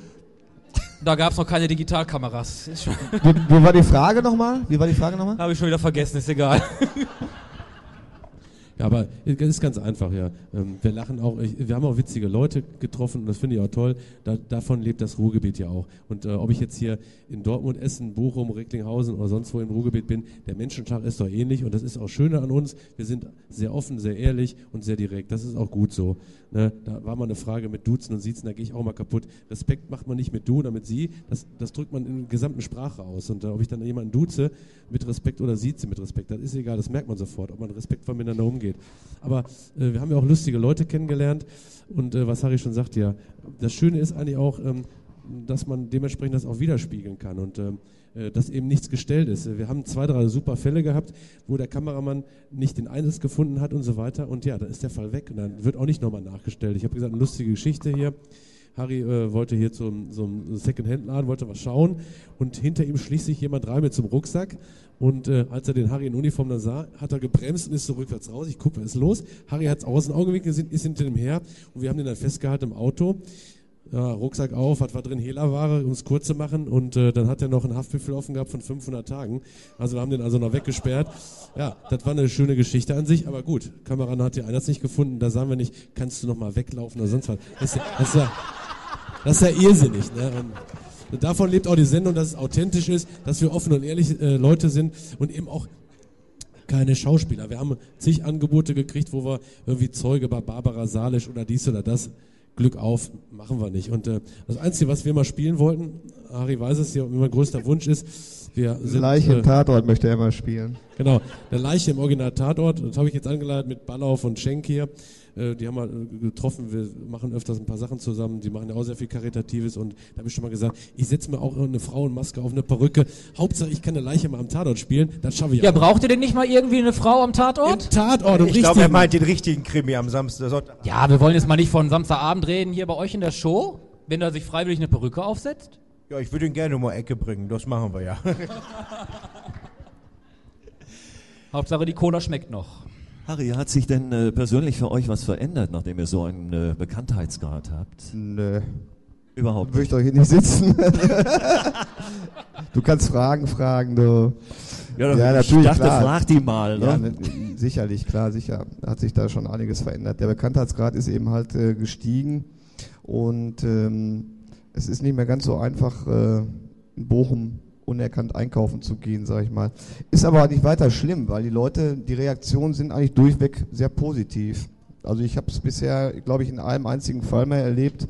Da gab es noch keine Digitalkameras. Wie, wie, war die Frage nochmal? Wie war die Frage nochmal? Habe ich schon wieder vergessen, ist egal. Ja, aber es ist ganz einfach, ja. Ähm, wir lachen auch, wir haben auch witzige Leute getroffen und das finde ich auch toll. Da, davon lebt das Ruhrgebiet ja auch. Und äh, ob ich jetzt hier in Dortmund, Essen, Bochum, Recklinghausen oder sonst wo im Ruhrgebiet bin, der Menschentag ist doch ähnlich und das ist auch schöner an uns. Wir sind sehr offen, sehr ehrlich und sehr direkt. Das ist auch gut so. Ne? Da war mal eine Frage mit Duzen und Siezen, da gehe ich auch mal kaputt. Respekt macht man nicht mit Du oder mit Sie, das, das drückt man in der gesamten Sprache aus. Und äh, ob ich dann jemanden duze mit Respekt oder Sieze mit Respekt, das ist egal, das merkt man sofort, ob man respektvoll miteinander umgeht. Aber äh, wir haben ja auch lustige Leute kennengelernt und äh, was Harry schon sagt, ja, das Schöne ist eigentlich auch, ähm, dass man dementsprechend das auch widerspiegeln kann. Und ähm, äh, dass eben nichts gestellt ist. Wir haben zwei, drei super Fälle gehabt, wo der Kameramann nicht den Einsatz gefunden hat und so weiter. Und ja, dann ist der Fall weg und dann wird auch nicht nochmal nachgestellt. Ich habe gesagt, eine lustige Geschichte hier. Harry äh, wollte hier zum einem Second-Hand-Laden, wollte was schauen und hinter ihm schließt sich jemand rein mit zum Rucksack und äh, als er den Harry in Uniform dann sah, hat er gebremst und ist so rückwärts raus. Ich gucke, was ist los? Harry hat es aus dem Auge gewickelt, ist hinter dem her und wir haben den dann festgehalten im Auto ja, Rucksack auf, was war drin? Hehlerware, um es kurz zu machen. Und äh, dann hat er noch einen Haftbefehl offen gehabt von 500 Tagen. Also wir haben den also noch weggesperrt. Ja, das war eine schöne Geschichte an sich. Aber gut, Kameramann hat die Einsatz nicht gefunden. Da sagen wir nicht, kannst du noch mal weglaufen oder sonst was. Das ist ja, das ist ja, das ist ja irrsinnig. Ne? Und davon lebt auch die Sendung, dass es authentisch ist, dass wir offen und ehrlich äh, Leute sind und eben auch keine Schauspieler. Wir haben zig Angebote gekriegt, wo wir irgendwie Zeuge bei Barbara Salisch oder dies oder das Glück auf, machen wir nicht. Und äh, das Einzige, was wir mal spielen wollten, Harry weiß es ja, mein größter Wunsch ist, wir sind, Leiche im äh, Tatort möchte er mal spielen. Genau, der Leiche im Original Tatort, das habe ich jetzt angeleitet mit Ballauf und Schenk hier. Äh, die haben wir äh, getroffen, wir machen öfters ein paar Sachen zusammen, die machen ja auch sehr viel Karitatives und da habe ich schon mal gesagt, ich setze mir auch eine Frauenmaske auf eine Perücke. Hauptsache, ich kann eine Leiche mal am Tatort spielen, das schaffe ich ja, auch. Ja, braucht ihr denn nicht mal irgendwie eine Frau am Tatort? Im Tatort, Ich glaube, er meint den richtigen Krimi am Samstag. Ja, wir wollen jetzt mal nicht von Samstagabend reden hier bei euch in der Show, wenn er sich freiwillig eine Perücke aufsetzt. Ja, ich würde ihn gerne um die Ecke bringen, das machen wir ja. Hauptsache die Cola schmeckt noch. Harry, hat sich denn äh, persönlich für euch was verändert, nachdem ihr so einen äh, Bekanntheitsgrad habt? Nö. Überhaupt Würde ich doch hier nicht sitzen. du kannst Fragen fragen, du. Ja, ja natürlich, ich dachte, klar. frag die mal. Ne? Ja, ne, sicherlich, klar, sicher. Hat sich da schon einiges verändert. Der Bekanntheitsgrad ist eben halt äh, gestiegen und ähm, es ist nicht mehr ganz so einfach, äh, in Bochum unerkannt einkaufen zu gehen, sage ich mal. Ist aber nicht weiter schlimm, weil die Leute, die Reaktionen sind eigentlich durchweg sehr positiv. Also ich habe es bisher, glaube ich, in einem einzigen Fall mehr erlebt,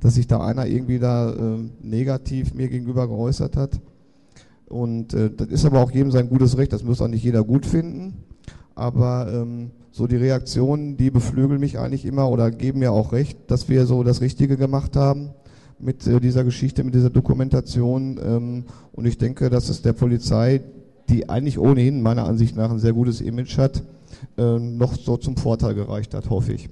dass sich da einer irgendwie da äh, negativ mir gegenüber geäußert hat. Und äh, das ist aber auch jedem sein gutes Recht, das muss auch nicht jeder gut finden. Aber ähm, so die Reaktionen, die beflügeln mich eigentlich immer oder geben mir auch recht, dass wir so das Richtige gemacht haben mit äh, dieser Geschichte, mit dieser Dokumentation. Ähm, und ich denke, dass es der Polizei, die eigentlich ohnehin meiner Ansicht nach ein sehr gutes Image hat, äh, noch so zum Vorteil gereicht hat, hoffe ich.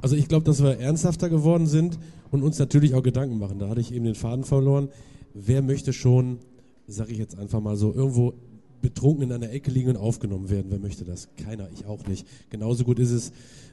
Also ich glaube, dass wir ernsthafter geworden sind und uns natürlich auch Gedanken machen. Da hatte ich eben den Faden verloren. Wer möchte schon, sage ich jetzt einfach mal so, irgendwo betrunken in einer Ecke liegen und aufgenommen werden? Wer möchte das? Keiner, ich auch nicht. Genauso gut ist es,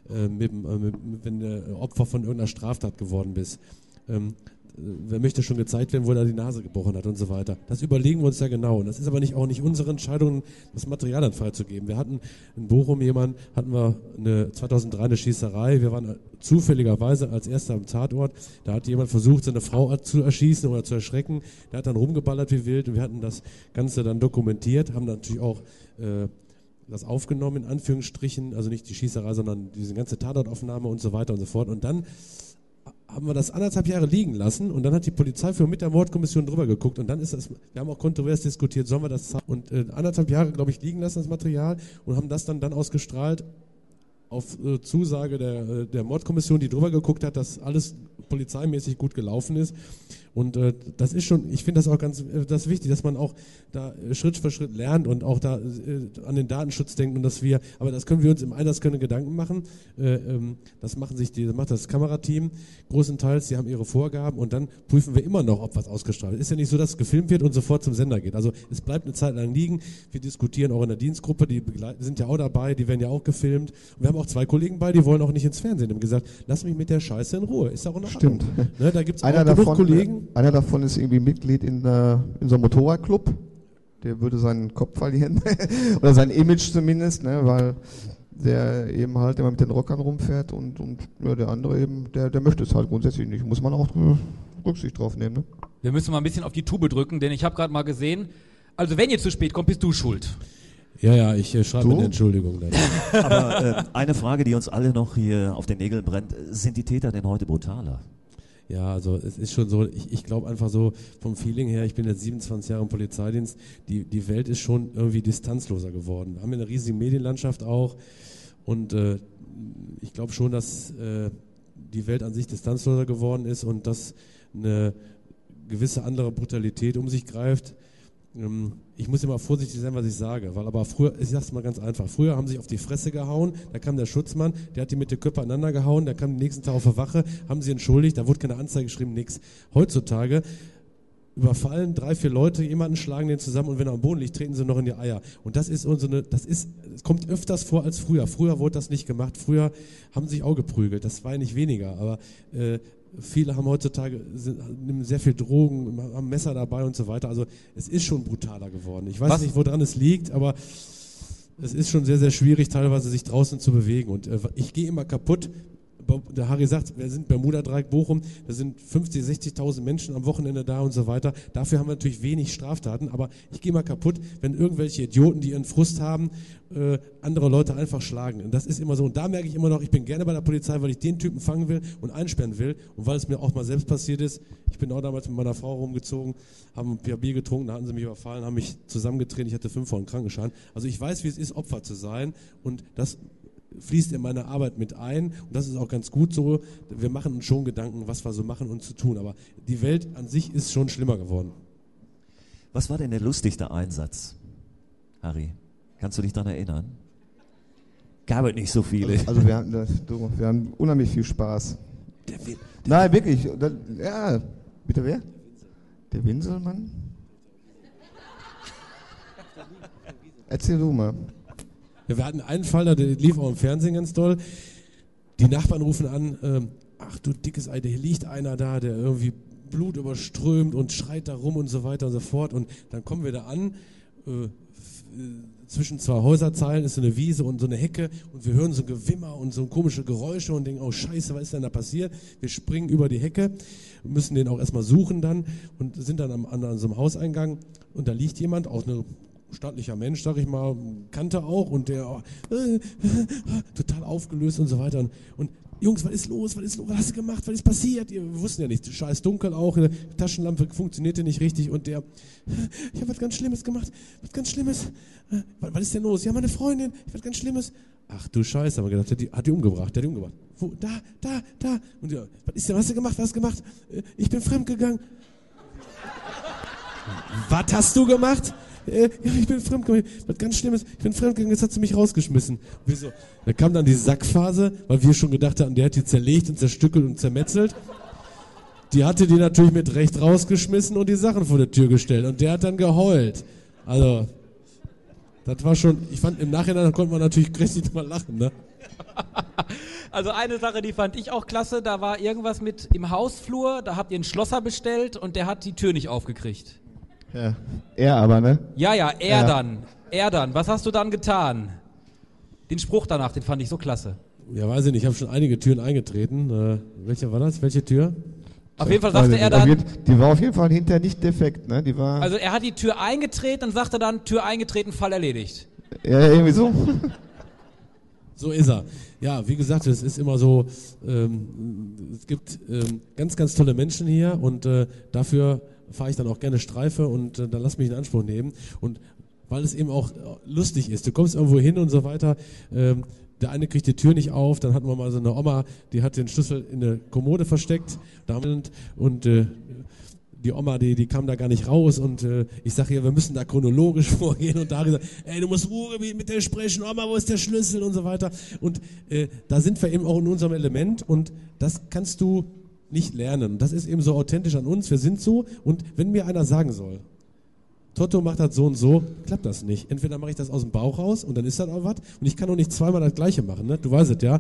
äh, mit, äh, mit, wenn du Opfer von irgendeiner Straftat geworden bist ähm, wer möchte schon gezeigt werden, wo er die Nase gebrochen hat und so weiter. Das überlegen wir uns ja genau. Und das ist aber nicht, auch nicht unsere Entscheidung, das Material dann freizugeben. Wir hatten in Bochum jemanden, hatten wir eine 2003 eine Schießerei. Wir waren zufälligerweise als erster am Tatort. Da hat jemand versucht, seine Frau zu erschießen oder zu erschrecken. Der hat dann rumgeballert wie wild und wir hatten das Ganze dann dokumentiert, haben natürlich auch äh, das aufgenommen, in Anführungsstrichen, also nicht die Schießerei, sondern diese ganze Tatortaufnahme und so weiter und so fort. Und dann haben wir das anderthalb Jahre liegen lassen und dann hat die Polizeiführung mit der Mordkommission drüber geguckt und dann ist das, wir haben auch kontrovers diskutiert, sollen wir das und äh, anderthalb Jahre, glaube ich, liegen lassen, das Material und haben das dann, dann ausgestrahlt auf äh, Zusage der, äh, der Mordkommission, die drüber geguckt hat, dass alles polizeimäßig gut gelaufen ist. Und äh, das ist schon, ich finde das auch ganz äh, das wichtig, dass man auch da äh, Schritt für Schritt lernt und auch da äh, an den Datenschutz denkt und dass wir, aber das können wir uns im Einsatz können Gedanken machen. Äh, ähm, das machen sich die, macht das Kamerateam großenteils, die haben ihre Vorgaben und dann prüfen wir immer noch, ob was ausgestrahlt ist. Ist ja nicht so, dass es gefilmt wird und sofort zum Sender geht. Also es bleibt eine Zeit lang liegen. Wir diskutieren auch in der Dienstgruppe, die sind ja auch dabei, die werden ja auch gefilmt. Und wir haben auch zwei Kollegen bei, die wollen auch nicht ins Fernsehen. Die haben gesagt, lass mich mit der Scheiße in Ruhe. Ist auch in Stimmt. Ne, da gibt es auch davon, Kollegen. Einer davon ist irgendwie Mitglied in, äh, in so einem Motorradclub. Der würde seinen Kopf verlieren. Oder sein Image zumindest, ne, weil der eben halt immer mit den Rockern rumfährt und, und ja, der andere eben, der, der möchte es halt grundsätzlich nicht. Muss man auch Rücksicht drauf nehmen. Ne? Wir müssen mal ein bisschen auf die Tube drücken, denn ich habe gerade mal gesehen, also wenn ihr zu spät kommt, bist du schuld. Ja, ja, ich äh, schreibe eine Entschuldigung. Aber äh, eine Frage, die uns alle noch hier auf den Nägeln brennt, sind die Täter denn heute brutaler? Ja, also es ist schon so, ich, ich glaube einfach so vom Feeling her, ich bin jetzt 27 Jahre im Polizeidienst, die, die Welt ist schon irgendwie distanzloser geworden. Wir haben eine riesige Medienlandschaft auch und äh, ich glaube schon, dass äh, die Welt an sich distanzloser geworden ist und dass eine gewisse andere Brutalität um sich greift. Ähm, ich muss immer vorsichtig sein, was ich sage, weil aber früher, ich sag's mal ganz einfach, früher haben sie sich auf die Fresse gehauen, da kam der Schutzmann, der hat die mit den Köpfen aneinander gehauen, der kam den nächsten Tag auf der Wache, haben sie entschuldigt, da wurde keine Anzeige geschrieben, nix. Heutzutage überfallen drei, vier Leute jemanden, schlagen den zusammen und wenn er am Boden liegt, treten sie noch in die Eier. Und das ist unsere, das ist, es kommt öfters vor als früher. Früher wurde das nicht gemacht. Früher haben sie sich auch geprügelt. Das war ja nicht weniger. Aber äh, Viele haben heutzutage sind, nehmen sehr viel Drogen, haben Messer dabei und so weiter. Also es ist schon brutaler geworden. Ich weiß Was? nicht, woran es liegt, aber es ist schon sehr, sehr schwierig, teilweise sich draußen zu bewegen. Und äh, ich gehe immer kaputt, der Harry sagt, wir sind Bermuda-Dreieck Bochum, da sind 50, 60.000 Menschen am Wochenende da und so weiter. Dafür haben wir natürlich wenig Straftaten, aber ich gehe mal kaputt, wenn irgendwelche Idioten, die ihren Frust haben, äh, andere Leute einfach schlagen. Und das ist immer so. Und da merke ich immer noch, ich bin gerne bei der Polizei, weil ich den Typen fangen will und einsperren will. Und weil es mir auch mal selbst passiert ist. Ich bin auch damals mit meiner Frau rumgezogen, haben ein Bier getrunken, da hatten sie mich überfallen, haben mich zusammengetreten, ich hatte fünf Wochen Krankenschein. Also ich weiß, wie es ist, Opfer zu sein. Und das fließt in meine Arbeit mit ein und das ist auch ganz gut so. Wir machen uns schon Gedanken, was wir so machen und zu tun, aber die Welt an sich ist schon schlimmer geworden. Was war denn der lustigste Einsatz, Harry? Kannst du dich daran erinnern? Gab es nicht so viele. Also, also wir, haben, das, wir haben unheimlich viel Spaß. Der, der Nein, wirklich. Das, ja, bitte wer? Der Winselmann? Erzähl du mal. Wir hatten einen Fall, der lief auch im Fernsehen ganz toll. Die Nachbarn rufen an, ähm, ach du dickes Ei, hier liegt einer da, der irgendwie Blut überströmt und schreit da rum und so weiter und so fort. Und dann kommen wir da an, äh, zwischen zwei Häuserzeilen ist so eine Wiese und so eine Hecke und wir hören so ein Gewimmer und so komische Geräusche und denken, oh scheiße, was ist denn da passiert? Wir springen über die Hecke, müssen den auch erstmal suchen dann und sind dann am, an, an so einem Hauseingang und da liegt jemand, auch ein stattlicher Mensch, sag ich mal, kannte auch und der äh, äh, total aufgelöst und so weiter. Und, und Jungs, was ist los? Was ist los? Was hast du gemacht? Was ist passiert? Wir wussten ja nicht. Scheiß dunkel auch. Die Taschenlampe funktionierte nicht richtig. Und der, ich habe was ganz Schlimmes gemacht. Was ganz Schlimmes. Äh, was, was ist denn los? Ja, meine Freundin. Ich was ganz Schlimmes. Ach du Scheiße, haben wir gedacht, hat die, hat die umgebracht. Der hat die umgebracht. Wo? Da, da, da. Und ja, was ist denn? Was hast du gemacht? Was hast du gemacht? Äh, ich bin fremdgegangen. was hast du gemacht? Äh, ich bin fremdgegangen, was ganz Schlimmes, ich bin fremdgegangen, jetzt hat sie mich rausgeschmissen. Wieso? Da kam dann die Sackphase, weil wir schon gedacht hatten, der hat die zerlegt und zerstückelt und zermetzelt. Die hatte die natürlich mit Recht rausgeschmissen und die Sachen vor der Tür gestellt. Und der hat dann geheult. Also, das war schon, ich fand im Nachhinein konnte man natürlich richtig mal lachen, ne? Also eine Sache, die fand ich auch klasse, da war irgendwas mit im Hausflur, da habt ihr einen Schlosser bestellt und der hat die Tür nicht aufgekriegt. Ja. Er aber, ne? Ja, ja, er ja. dann. Er dann. Was hast du dann getan? Den Spruch danach, den fand ich so klasse. Ja, weiß ich nicht. Ich habe schon einige Türen eingetreten. Äh, welche war das? Welche Tür? Auf jeden Fall sagte er dann. Die war auf jeden Fall hinterher nicht defekt, ne? Die war. Also er hat die Tür eingetreten und sagte dann, Tür eingetreten, Fall erledigt. Ja, irgendwie so. So ist er. Ja, wie gesagt, es ist immer so, ähm, es gibt ähm, ganz, ganz tolle Menschen hier und äh, dafür fahre ich dann auch gerne Streife und äh, dann lass mich in Anspruch nehmen. Und weil es eben auch äh, lustig ist, du kommst irgendwo hin und so weiter. Ähm, der eine kriegt die Tür nicht auf, dann hatten wir mal so eine Oma, die hat den Schlüssel in eine Kommode versteckt und äh, die Oma, die, die kam da gar nicht raus und äh, ich sage ihr, wir müssen da chronologisch vorgehen und da gesagt, ey, du musst Ruhe mit der sprechen, Oma, wo ist der Schlüssel und so weiter. Und äh, da sind wir eben auch in unserem Element und das kannst du nicht lernen. Das ist eben so authentisch an uns. Wir sind so. Und wenn mir einer sagen soll, Toto macht das so und so, klappt das nicht. Entweder mache ich das aus dem Bauch raus und dann ist das auch was. Und ich kann auch nicht zweimal das Gleiche machen. Ne? Du weißt es, ja.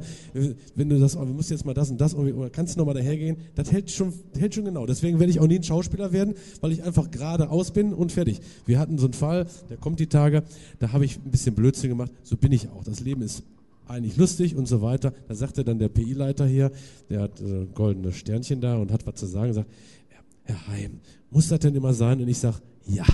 Wenn du das, oh, wir müssen jetzt mal das und das, oder kannst du nochmal dahergehen, das hält schon, hält schon genau. Deswegen werde ich auch nie ein Schauspieler werden, weil ich einfach geradeaus bin und fertig. Wir hatten so einen Fall, der kommt die Tage, da habe ich ein bisschen Blödsinn gemacht. So bin ich auch. Das Leben ist eigentlich lustig und so weiter. Da sagte dann der PI-Leiter hier, der hat äh, goldene Sternchen da und hat was zu sagen, sagt, Herr Heim, muss das denn immer sein? Und ich sage, ja.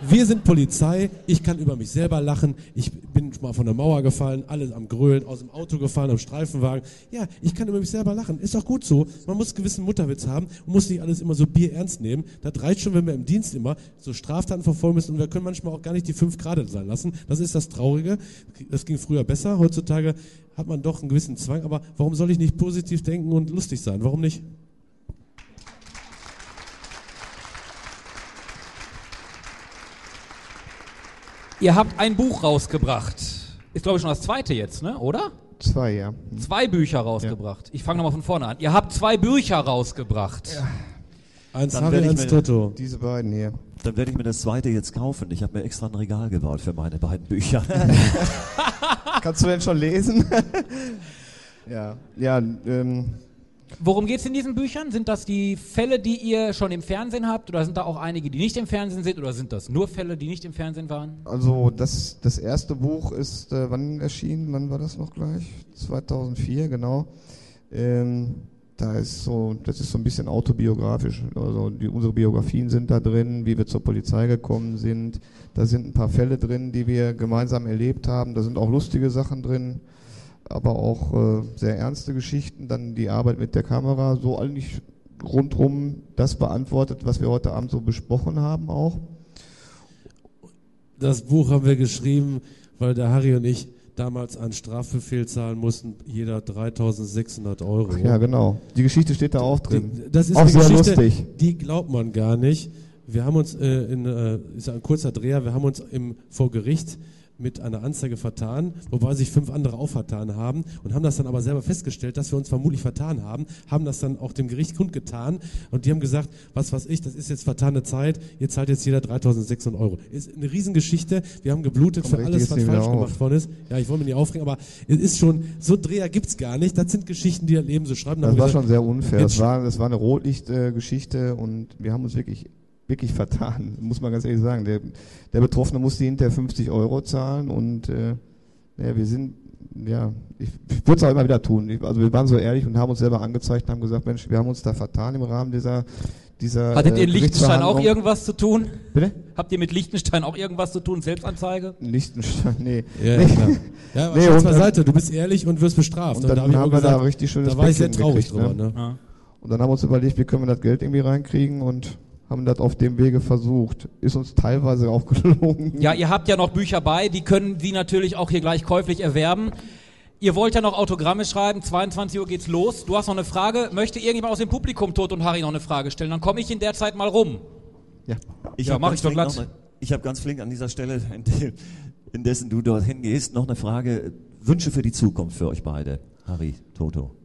Wir sind Polizei, ich kann über mich selber lachen, ich bin mal von der Mauer gefallen, alles am Grölen, aus dem Auto gefallen, am Streifenwagen. Ja, ich kann über mich selber lachen, ist doch gut so. Man muss gewissen Mutterwitz haben und muss nicht alles immer so bierernst nehmen. Das reicht schon, wenn wir im Dienst immer so Straftaten verfolgen müssen und wir können manchmal auch gar nicht die fünf Grad sein lassen. Das ist das Traurige. Das ging früher besser, heutzutage hat man doch einen gewissen Zwang, aber warum soll ich nicht positiv denken und lustig sein? Warum nicht? Ihr habt ein Buch rausgebracht. Ist, glaube ich, schon das zweite jetzt, ne? oder? Zwei, ja. Zwei Bücher rausgebracht. Ja. Ich fange nochmal von vorne an. Ihr habt zwei Bücher rausgebracht. Ja. Eins habe ich, eins Toto. Diese beiden hier. Dann werde ich mir das zweite jetzt kaufen. Ich habe mir extra ein Regal gebaut für meine beiden Bücher. Kannst du denn schon lesen? ja, ja, ähm, Worum geht es in diesen Büchern? Sind das die Fälle, die ihr schon im Fernsehen habt oder sind da auch einige, die nicht im Fernsehen sind oder sind das nur Fälle, die nicht im Fernsehen waren? Also das, das erste Buch ist äh, wann erschienen? Wann war das noch gleich? 2004, genau. Ähm, da ist so, das ist so ein bisschen autobiografisch. Also die, unsere Biografien sind da drin, wie wir zur Polizei gekommen sind. Da sind ein paar Fälle drin, die wir gemeinsam erlebt haben. Da sind auch lustige Sachen drin aber auch äh, sehr ernste Geschichten, dann die Arbeit mit der Kamera, so eigentlich rundherum das beantwortet, was wir heute Abend so besprochen haben auch. Das Buch haben wir geschrieben, weil der Harry und ich damals einen Strafbefehl zahlen mussten, jeder 3600 Euro. Ach ja, genau. Die Geschichte steht da auch drin. Die, das ist auch sehr Geschichte, lustig. Die glaubt man gar nicht. Wir haben uns äh, in, äh, ist ein kurzer Dreher, wir haben uns im, vor Gericht mit einer Anzeige vertan, wobei sich fünf andere auch vertan haben und haben das dann aber selber festgestellt, dass wir uns vermutlich vertan haben, haben das dann auch dem Gericht kundgetan und die haben gesagt, was weiß ich, das ist jetzt vertane Zeit, ihr zahlt jetzt jeder 3600 Euro. Ist eine Riesengeschichte, wir haben geblutet Komm, für alles, was falsch gemacht worden ist. Ja, ich wollte mich nicht aufregen, aber es ist schon, so Dreher gibt's gar nicht, das sind Geschichten, die erleben, so schreiben. Das war gesagt, schon sehr unfair, das war, das war eine Rotlichtgeschichte und wir haben uns wirklich wirklich vertan, muss man ganz ehrlich sagen. Der, der Betroffene musste hinterher 50 Euro zahlen und äh, ja, wir sind, ja, ich, ich würde es auch immer wieder tun. Ich, also wir waren so ehrlich und haben uns selber angezeigt und haben gesagt, Mensch, wir haben uns da vertan im Rahmen dieser dieser, Hattet ihr in äh, Liechtenstein auch irgendwas zu tun? Bitte? Habt ihr mit Liechtenstein auch irgendwas zu tun? Selbstanzeige? Liechtenstein, nee. Ja, nee. klar. Ja, nee, und, beiseite, du bist ehrlich und wirst bestraft. Und dann, und dann haben wir gesagt, da richtig schönes Da war ich sehr traurig gekriegt, drüber. Ne? Ja. Und dann haben wir uns überlegt, wie können wir das Geld irgendwie reinkriegen und haben das auf dem Wege versucht. Ist uns teilweise auch gelungen. Ja, ihr habt ja noch Bücher bei, die können Sie natürlich auch hier gleich käuflich erwerben. Ihr wollt ja noch Autogramme schreiben, 22 Uhr geht's los. Du hast noch eine Frage. Möchte irgendjemand aus dem Publikum Tod und Harry noch eine Frage stellen? Dann komme ich in der Zeit mal rum. Ja, ich ja, mach ich doch glatt. ich habe ganz flink an dieser Stelle, indessen du dorthin gehst, noch eine Frage. Wünsche für die Zukunft für euch beide, Harry, Toto.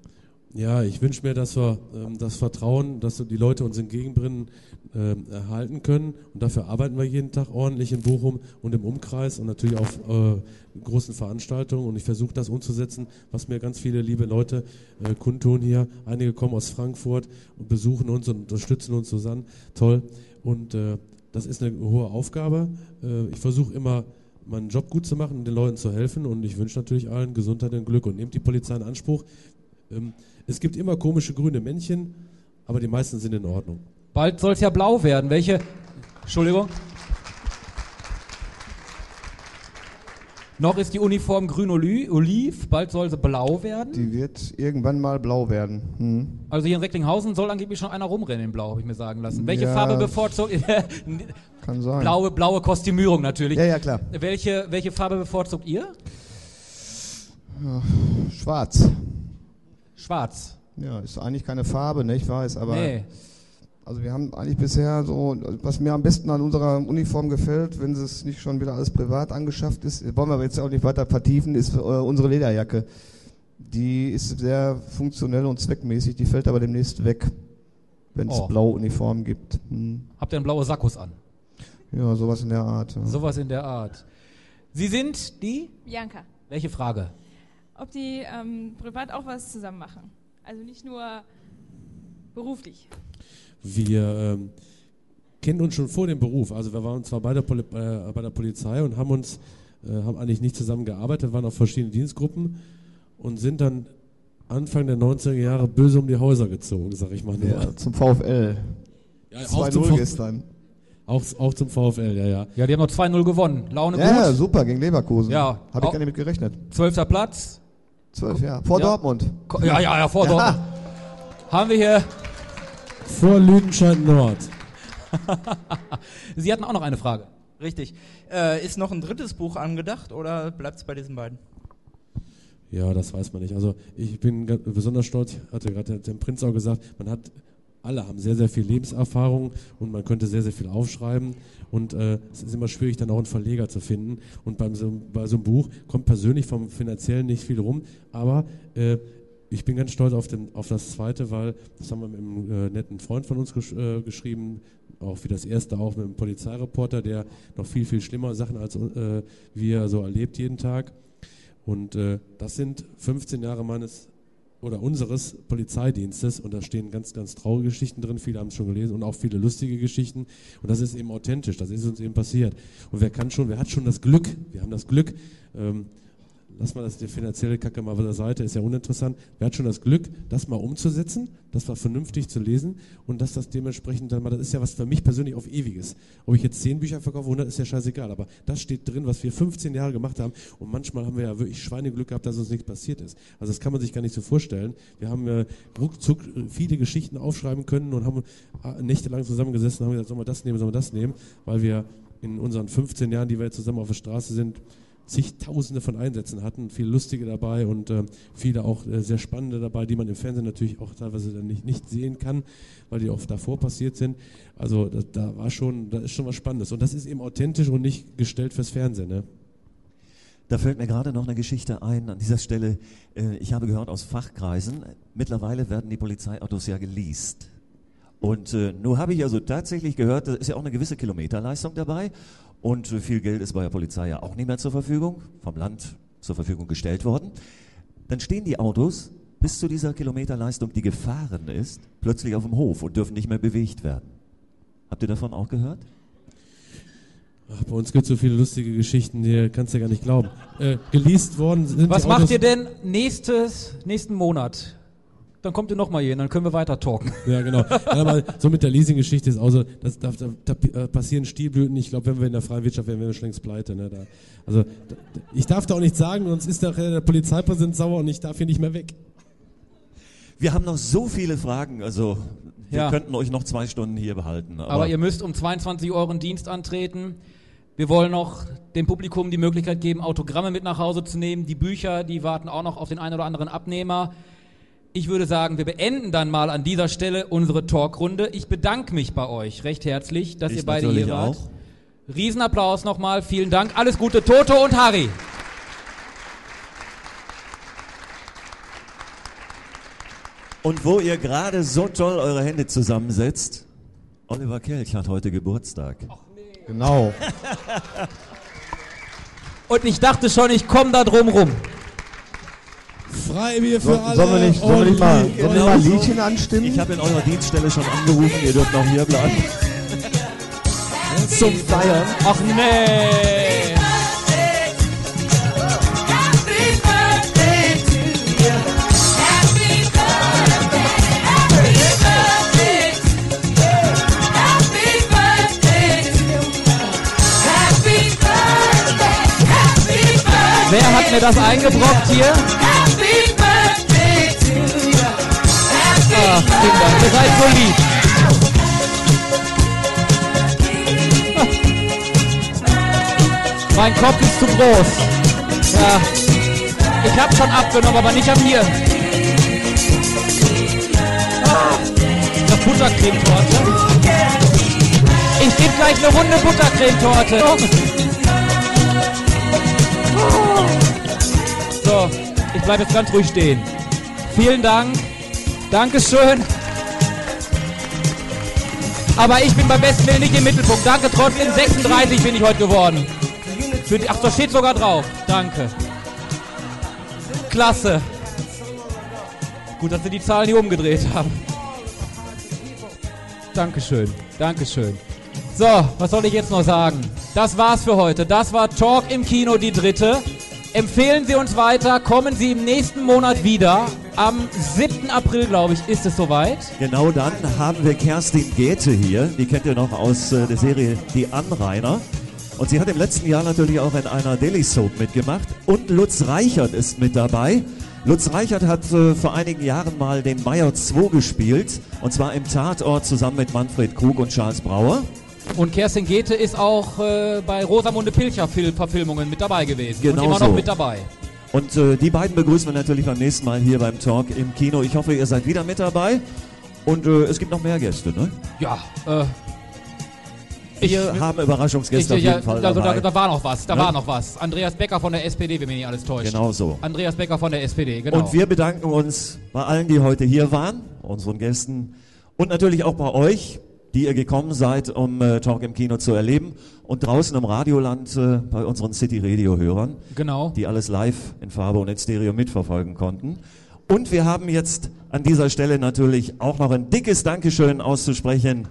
Ja, ich wünsche mir, dass wir ähm, das Vertrauen, dass die Leute uns entgegenbringen, ähm, erhalten können. Und dafür arbeiten wir jeden Tag ordentlich in Bochum und im Umkreis und natürlich auf äh, großen Veranstaltungen. Und ich versuche das umzusetzen, was mir ganz viele liebe Leute äh, kundtun hier. Einige kommen aus Frankfurt und besuchen uns und unterstützen uns zusammen. Toll. Und äh, das ist eine hohe Aufgabe. Äh, ich versuche immer, meinen Job gut zu machen und den Leuten zu helfen. Und ich wünsche natürlich allen Gesundheit und Glück und nehmt die Polizei in Anspruch. Ähm, es gibt immer komische grüne Männchen, aber die meisten sind in Ordnung. Bald soll es ja blau werden. Welche? Entschuldigung. Noch ist die Uniform grün-oliv, bald soll sie blau werden. Die wird irgendwann mal blau werden. Hm. Also hier in Recklinghausen soll angeblich schon einer rumrennen in blau, habe ich mir sagen lassen. Welche ja, Farbe bevorzugt ihr? Kann sein. Blaue, blaue Kostümierung natürlich. Ja, ja, klar. Welche, welche Farbe bevorzugt ihr? Schwarz. Schwarz. Ja, ist eigentlich keine Farbe, ne? ich weiß, aber. Nee. Also wir haben eigentlich bisher so, was mir am besten an unserer Uniform gefällt, wenn es nicht schon wieder alles privat angeschafft ist, wollen wir aber jetzt auch nicht weiter vertiefen, ist äh, unsere Lederjacke. Die ist sehr funktionell und zweckmäßig, die fällt aber demnächst weg, wenn es oh. blaue Uniformen gibt. Hm. Habt ihr einen blaue Sakkos an? Ja, sowas in der Art. Ja. Sowas in der Art. Sie sind die? Bianca. Welche Frage? Ob die ähm, privat auch was zusammen machen. Also nicht nur beruflich. Wir ähm, kennen uns schon vor dem Beruf. Also wir waren zwar bei der, Poli äh, bei der Polizei und haben uns äh, haben eigentlich nicht zusammen gearbeitet, waren auf verschiedenen Dienstgruppen und sind dann Anfang der 90er Jahre böse um die Häuser gezogen, sag ich mal. Ja, zum VfL. Ja, 2-0 gestern. Auch, auch zum VfL, ja, ja. Ja, die haben noch 2-0 gewonnen. Laune ja, gut. Ja, super, gegen Leverkusen. Ja. Habe ich gar nicht mit gerechnet. Zwölfter Platz. Zwölf, ja. Vor ja. Dortmund. Ja, ja, ja, vor ja. Dortmund. Haben wir hier. Vor Lüdenscheid Nord. Sie hatten auch noch eine Frage. Richtig. Äh, ist noch ein drittes Buch angedacht oder bleibt es bei diesen beiden? Ja, das weiß man nicht. Also ich bin besonders stolz, hatte gerade der Prinz auch gesagt, man hat alle haben sehr, sehr viel Lebenserfahrung und man könnte sehr, sehr viel aufschreiben. Und äh, es ist immer schwierig, dann auch einen Verleger zu finden. Und beim so, bei so einem Buch kommt persönlich vom Finanziellen nicht viel rum. Aber äh, ich bin ganz stolz auf, den, auf das zweite, weil das haben wir mit einem äh, netten Freund von uns gesch äh, geschrieben, auch wie das erste auch mit einem Polizeireporter, der noch viel, viel schlimmer Sachen als äh, wir so erlebt jeden Tag. Und äh, das sind 15 Jahre meines oder unseres Polizeidienstes. Und da stehen ganz, ganz traurige Geschichten drin, viele haben es schon gelesen und auch viele lustige Geschichten. Und das ist eben authentisch, das ist uns eben passiert. Und wer kann schon, wer hat schon das Glück, wir haben das Glück, ähm, lass mal das die finanzielle Kacke mal auf der Seite, ist ja uninteressant. Wer hat schon das Glück, das mal umzusetzen, das war vernünftig zu lesen und dass das dementsprechend dann mal, das ist ja was für mich persönlich auf ewiges. Ob ich jetzt 10 Bücher verkaufe, 100 ist ja scheißegal, aber das steht drin, was wir 15 Jahre gemacht haben und manchmal haben wir ja wirklich Schweineglück gehabt, dass uns nichts passiert ist. Also das kann man sich gar nicht so vorstellen. Wir haben äh, ruckzuck viele Geschichten aufschreiben können und haben äh, nächtelang zusammengesessen und haben gesagt, sollen wir das nehmen, sollen wir das nehmen, weil wir in unseren 15 Jahren, die wir jetzt zusammen auf der Straße sind, zigtausende von Einsätzen hatten, viele lustige dabei und äh, viele auch äh, sehr spannende dabei, die man im Fernsehen natürlich auch teilweise dann nicht, nicht sehen kann, weil die oft davor passiert sind. Also da, da war schon, da ist schon was Spannendes und das ist eben authentisch und nicht gestellt fürs Fernsehen. Ne? Da fällt mir gerade noch eine Geschichte ein an dieser Stelle. Äh, ich habe gehört aus Fachkreisen, mittlerweile werden die Polizeiautos ja geleast. Und äh, nun habe ich also tatsächlich gehört, da ist ja auch eine gewisse Kilometerleistung dabei. Und äh, viel Geld ist bei der Polizei ja auch nicht mehr zur Verfügung, vom Land zur Verfügung gestellt worden. Dann stehen die Autos bis zu dieser Kilometerleistung, die gefahren ist, plötzlich auf dem Hof und dürfen nicht mehr bewegt werden. Habt ihr davon auch gehört? Ach, bei uns gibt es so viele lustige Geschichten, die kannst du ja gar nicht glauben. Äh, geleast worden sind Was macht ihr denn nächstes, nächsten Monat? Dann kommt ihr nochmal hier, dann können wir weiter talken. Ja, genau. Aber so mit der Leasing-Geschichte ist auch so, das, da, da, da äh, passieren Stilblüten. Ich glaube, wenn wir in der freien Wirtschaft wären, wären wir schon längst pleite. Ne? Da, also, da, ich darf da auch nichts sagen, sonst ist nachher der Polizeipräsident sauer und ich darf hier nicht mehr weg. Wir haben noch so viele Fragen, also wir ja. könnten euch noch zwei Stunden hier behalten. Aber, aber ihr müsst um 22 Uhr euren Dienst antreten. Wir wollen noch dem Publikum die Möglichkeit geben, Autogramme mit nach Hause zu nehmen. Die Bücher, die warten auch noch auf den einen oder anderen Abnehmer. Ich würde sagen, wir beenden dann mal an dieser Stelle unsere Talkrunde. Ich bedanke mich bei euch recht herzlich, dass ich ihr beide hier wart. Auch. Riesenapplaus nochmal, vielen Dank. Alles Gute, Toto und Harry. Und wo ihr gerade so toll eure Hände zusammensetzt, Oliver Kelch hat heute Geburtstag. Ach. Genau. Und ich dachte schon, ich komme da drum rum. Freibier für so, alle. Sollen wir nicht, sollen wir nicht mal, sollen wir mal ein Liedchen anstimmen? Ich habe in eurer Dienststelle schon angerufen, ihr dürft noch hier bleiben. Zum Feiern. Ach nee. Wer hat mir das eingebrockt hier? Kinder, ihr seid so lieb. Mein Kopf ist zu groß. Ja, ich habe schon abgenommen, aber nicht am hier. Ah, das Buttercremetorte. Ich gebe gleich eine runde Buttercremetorte. So, ich bleibe jetzt ganz ruhig stehen. Vielen Dank. Dankeschön. Aber ich bin beim besten Willen nicht im Mittelpunkt. Danke trotzdem. 36 bin ich heute geworden. Für die, ach, da steht sogar drauf. Danke. Klasse. Gut, dass Sie die Zahlen hier umgedreht haben. Dankeschön. Dankeschön. So, was soll ich jetzt noch sagen? Das war's für heute. Das war Talk im Kino, die dritte. Empfehlen Sie uns weiter. Kommen Sie im nächsten Monat wieder. Am 7. April, glaube ich, ist es soweit. Genau dann haben wir Kerstin Gäte hier. Die kennt ihr noch aus äh, der Serie Die Anrainer. Und sie hat im letzten Jahr natürlich auch in einer Daily Soap mitgemacht. Und Lutz Reichert ist mit dabei. Lutz Reichert hat äh, vor einigen Jahren mal den Meyer 2 gespielt. Und zwar im Tatort zusammen mit Manfred Krug und Charles Brauer. Und Kerstin Gethe ist auch äh, bei Rosamunde Pilcher Verfilmungen mit dabei gewesen. Genau und immer so. noch mit dabei. Und äh, die beiden begrüßen wir natürlich beim nächsten Mal hier beim Talk im Kino. Ich hoffe, ihr seid wieder mit dabei. Und äh, es gibt noch mehr Gäste, ne? Ja, äh, wir ich, haben Überraschungsgäste ich, auf jeden Fall also dabei. Da, da, war noch was, da ne? war noch was. Andreas Becker von der SPD, wenn mich nicht alles täuscht. Genau so. Andreas Becker von der SPD, genau. Und wir bedanken uns bei allen, die heute hier waren, unseren Gästen und natürlich auch bei euch die ihr gekommen seid, um äh, Talk im Kino zu erleben. Und draußen im Radioland äh, bei unseren City Radio-Hörern, genau. die alles live in Farbe und in Stereo mitverfolgen konnten. Und wir haben jetzt an dieser Stelle natürlich auch noch ein dickes Dankeschön auszusprechen.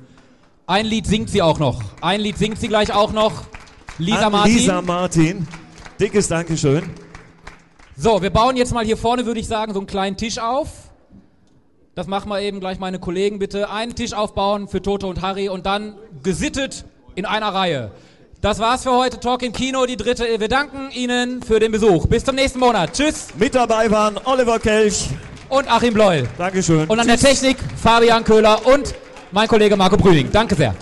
Ein Lied singt sie auch noch. Ein Lied singt sie gleich auch noch. Lisa an Martin. Lisa Martin. Dickes Dankeschön. So, wir bauen jetzt mal hier vorne, würde ich sagen, so einen kleinen Tisch auf. Das machen wir eben gleich meine Kollegen bitte. Einen Tisch aufbauen für Toto und Harry und dann gesittet in einer Reihe. Das war's für heute. Talk im Kino, die dritte. Wir danken Ihnen für den Besuch. Bis zum nächsten Monat. Tschüss. Mit dabei waren Oliver Kelch und Achim Bleuel. Dankeschön. Und an Tschüss. der Technik Fabian Köhler und mein Kollege Marco Brüning. Danke sehr.